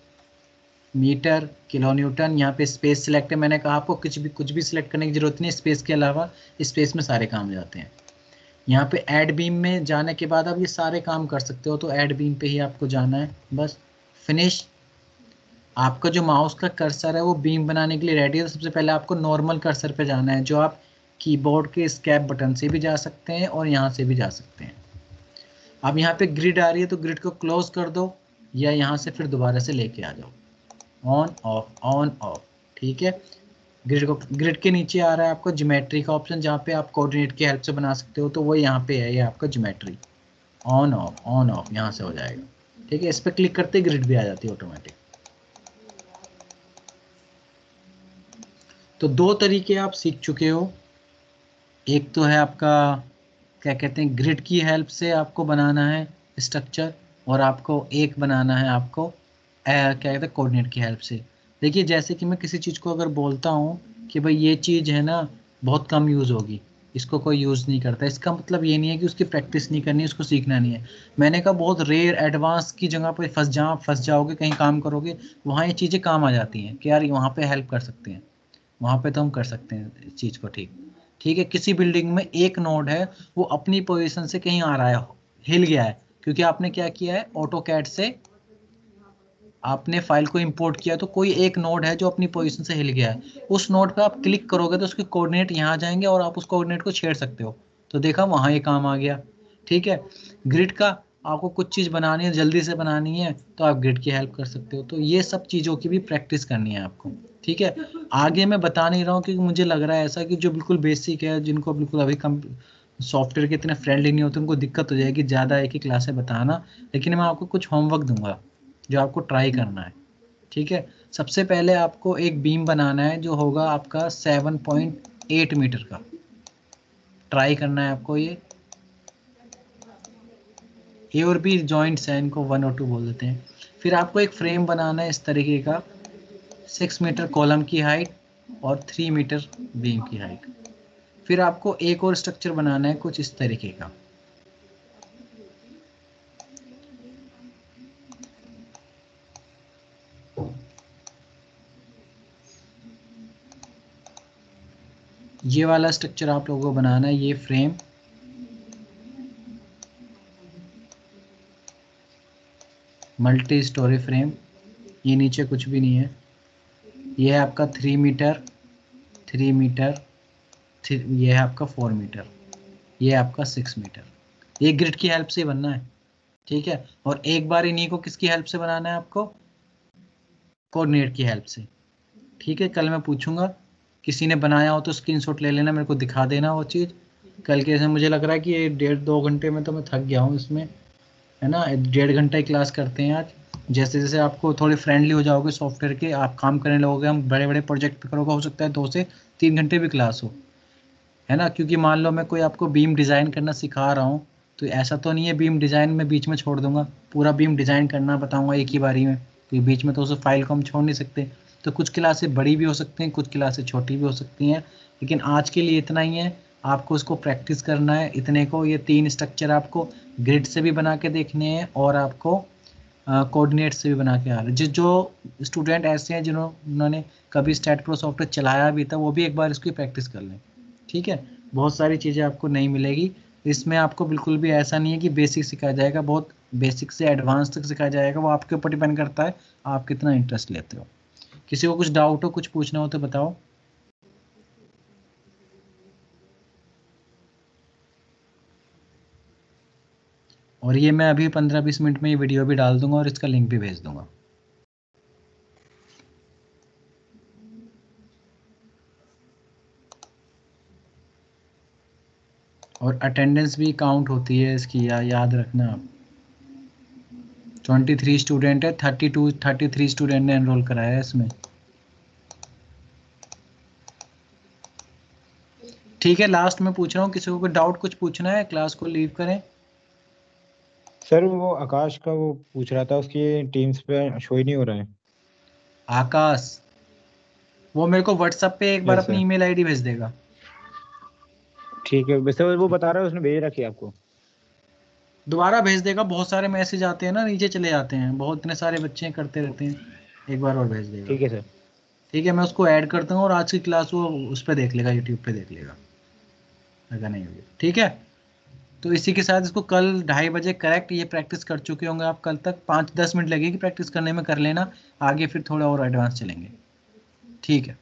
मीटर किलो न्यूटन यहाँ पे स्पेस सिलेक्ट है। मैंने कहा आपको कुछ भी कुछ भी सिलेक्ट करने की ज़रूरत नहीं स्पेस के अलावा स्पेस में सारे काम जाते हैं। यहाँ पे ऐड बीम में जाने के बाद आप ये सारे काम कर सकते हो तो ऐड बीम पे ही आपको जाना है, बस। फिनिश आपका जो माउस का कर्सर है, वो बीम बनाने के लिए रेडी है तो सबसे पहले आपको नॉर्मल कर्सर पे जाना है, जो आप कीबोर्ड के स्कैप बटन से भी जा सकते हैं और यहाँ से भी जा सकते हैं। अब यहाँ पे ग्रिड आ रही है तो ग्रिड को क्लोज कर दो, या यहाँ से फिर दोबारा से लेके आ जाओ। ऑन ऑफ़ ऑन ऑफ़ ठीक है? ग्रिड को ग्रिड के नीचे आ रहा है आपको ज्योमेट्री का ऑप्शन जहाँ पे आप कोऑर्डिनेट की हेल्प से बना सकते हो तो वो यहाँ पे है, ये आपका geometry on off on off यहाँ से हो जाएगा. ठीक है, इस पर क्लिक करते ग्रिड भी आ जाती है ऑटोमेटिक तो दो तरीके आप सीख चुके हो. एक तो है आपका, क्या कहते हैं ग्रिड की हेल्प से आपको बनाना है स्ट्रक्चर और आपको एक बनाना है आपको क्या कहते हैं कोऑर्डिनेट की हेल्प से. देखिए, जैसे कि मैं किसी चीज़ को अगर बोलता हूँ कि भाई ये चीज़ है ना, बहुत कम यूज़ होगी, इसको कोई यूज़ नहीं करता। इसका मतलब ये नहीं है कि उसकी प्रैक्टिस नहीं करनी, उसको सीखना नहीं है। मैंने कहा, बहुत रेयर एडवांस की जगह पर फंस जा, फंस जाओगे, कहीं काम करोगे, वहाँ ये चीज़ें काम आ जाती हैं कि यार वहाँ पे हेल्प कर सकते हैं। वहाँ पे तो हम कर सकते हैं इस चीज़ को, ठीक। ठीक है, किसी बिल्डिंग में एक नोड है, वो अपनी पोजिशन से कहीं आ रहा है, हिल गया है, क्योंकि आपने क्या किया है ऑटो कैट से आपने फ़ाइल को इंपोर्ट किया तो कोई एक नोड है जो अपनी पोजीशन से हिल गया है। उस नोड पे आप क्लिक करोगे तो उसके कोऑर्डिनेट यहाँ जाएँगे और आप उस कोऑर्डिनेट को छेड़ सकते हो। तो देखा, वहाँ ये काम आ गया। ठीक है? ग्रिड का आपको कुछ चीज़ बनानी है, जल्दी से बनानी है तो आप ग्रिड की हेल्प कर सकते हो। तो ये सब चीज़ों की भी प्रैक्टिस करनी है आपको। ठीक है? आगे मैं बता नहीं रहा हूँ क्योंकि मुझे लग रहा है ऐसा कि जो बिल्कुल बेसिक है, जिनको बिल्कुल अभी कम सॉफ्टवेयर के इतने फ्रेंडली नहीं होते, उनको दिक्कत हो जाएगी ज़्यादा एक ही क्लास बताना। लेकिन मैं आपको कुछ होमवर्क दूँगा। जो आपको ट्राई करना है। ठीक है? सबसे पहले आपको एक बीम बनाना है जो होगा आपका 7.8 मीटर का। ट्राई करना है आपको ये। ए और बी जॉइंट्स हैं, इनको वन और टू बोल देते हैं। फिर आपको एक फ्रेम बनाना है इस तरीके का। सिक्स मीटर कॉलम की हाइट और थ्री मीटर बीम की हाइट फिर आपको एक और स्ट्रक्चर बनाना है कुछ इस तरीके का। ये वाला स्ट्रक्चर आप लोगों को बनाना है, ये फ्रेम मल्टी स्टोरी फ्रेम ये नीचे कुछ भी नहीं है। ये है आपका three metre three metre three ये है आपका फोर मीटर ये है आपका सिक्स मीटर ये ग्रिड की हेल्प से बनना है, ठीक है? और एक बार इन्हीं को किसकी हेल्प से बनाना है आपको? कोऑर्डिनेट की हेल्प से, ठीक है? कल मैं पूछूँगा किसी ने बनाया हो तो स्क्रीनशॉट ले लेना, मेरे को दिखा देना वो चीज़। कल के से मुझे लग रहा है कि ये डेढ़ दो घंटे में तो मैं थक गया हूँ इसमें, है ना? डेढ़ घंटा ही क्लास करते हैं आज। जैसे जैसे आपको थोड़ी फ्रेंडली हो जाओगे सॉफ्टवेयर के, आप काम करने लगोगे, हम बड़े बड़े प्रोजेक्ट पे करोगे, हो सकता है दो से तीन घंटे भी क्लास हो, है ना? क्योंकि मान लो मैं कोई आपको बीम डिज़ाइन करना सिखा रहा हूँ तो ऐसा तो नहीं है बीम डिज़ाइन में बीच में छोड़ दूँगा। पूरा बीम डिज़ाइन करना बताऊँगा एक ही बारी में क्योंकि बीच में तो उस फ़ाइल को हम छोड़ नहीं सकते। तो कुछ क्लासें बड़ी भी हो सकती हैं, कुछ क्लासें छोटी भी हो सकती हैं, लेकिन आज के लिए इतना ही है। आपको इसको प्रैक्टिस करना है, इतने को, ये तीन स्ट्रक्चर आपको ग्रिड से भी बना के देखने हैं और आपको कोऑर्डिनेट से भी बना के आ रहे जिस, जो स्टूडेंट ऐसे हैं जिन्होंने कभी स्टैट प्रो सॉफ्टवेयर चलाया भी था, वो भी एक बार इसकी प्रैक्टिस कर लें। ठीक है? बहुत सारी चीज़ें आपको नहीं मिलेगी। इसमें आपको बिल्कुल भी ऐसा नहीं है कि बेसिक सिखाया जाएगा, बहुत बेसिक से एडवांस तक सिखाया जाएगा, वो आपके ऊपर डिपेंड करता है, आप कितना इंटरेस्ट लेते हो। किसी को कुछ डाउट हो कुछ पूछना हो तो बताओ। और ये मैं अभी पंद्रह बीस मिनट में ये वीडियो भी डाल दूँगा और इसका लिंक भी भेज दूँगा। और अटेंडेंस भी काउंट होती है इसकी या, याद रखना। आप ट्वेंटी थ्री स्टूडेंट है thirty two thirty three student ने एनरोल कराया है इसमें। ठीक है लास्ट में पूछ रहा हूँ किसी को कोई डाउट कुछ पूछना है क्लास को लीव करें। सर वो आकाश का वो पूछ रहा था उसकी टीम्स पे शो ही नहीं हो रहा है। आकाश वो मेरे को व्हाट्सएप पे एक बार अपनी ईमेल आईडी भेज देगा। ठीक है वैसे वो बता रहा है उसने भेज रखी है आपको। दोबारा भेज देगा बहुत सारे मैसेज आते हैं ना नीचे चले जाते हैं। बहुत इतने सारे बच्चे करते रहते हैं। एक बार और भेज देगा। ठीक है सर। ठीक है मैं उसको ऐड करता हूँ और आज की क्लास वो उस पर देख लेगा यूट्यूब पे देख लेगा। अगर नहीं होगी। ठीक है? तो इसी के साथ इसको कल ढाई बजे करेक्ट ये प्रैक्टिस कर चुके होंगे आप कल तक। पाँच दस मिनट लगेगी प्रैक्टिस करने में कर लेना। आगे फिर थोड़ा और एडवांस चलेंगे। ठीक है?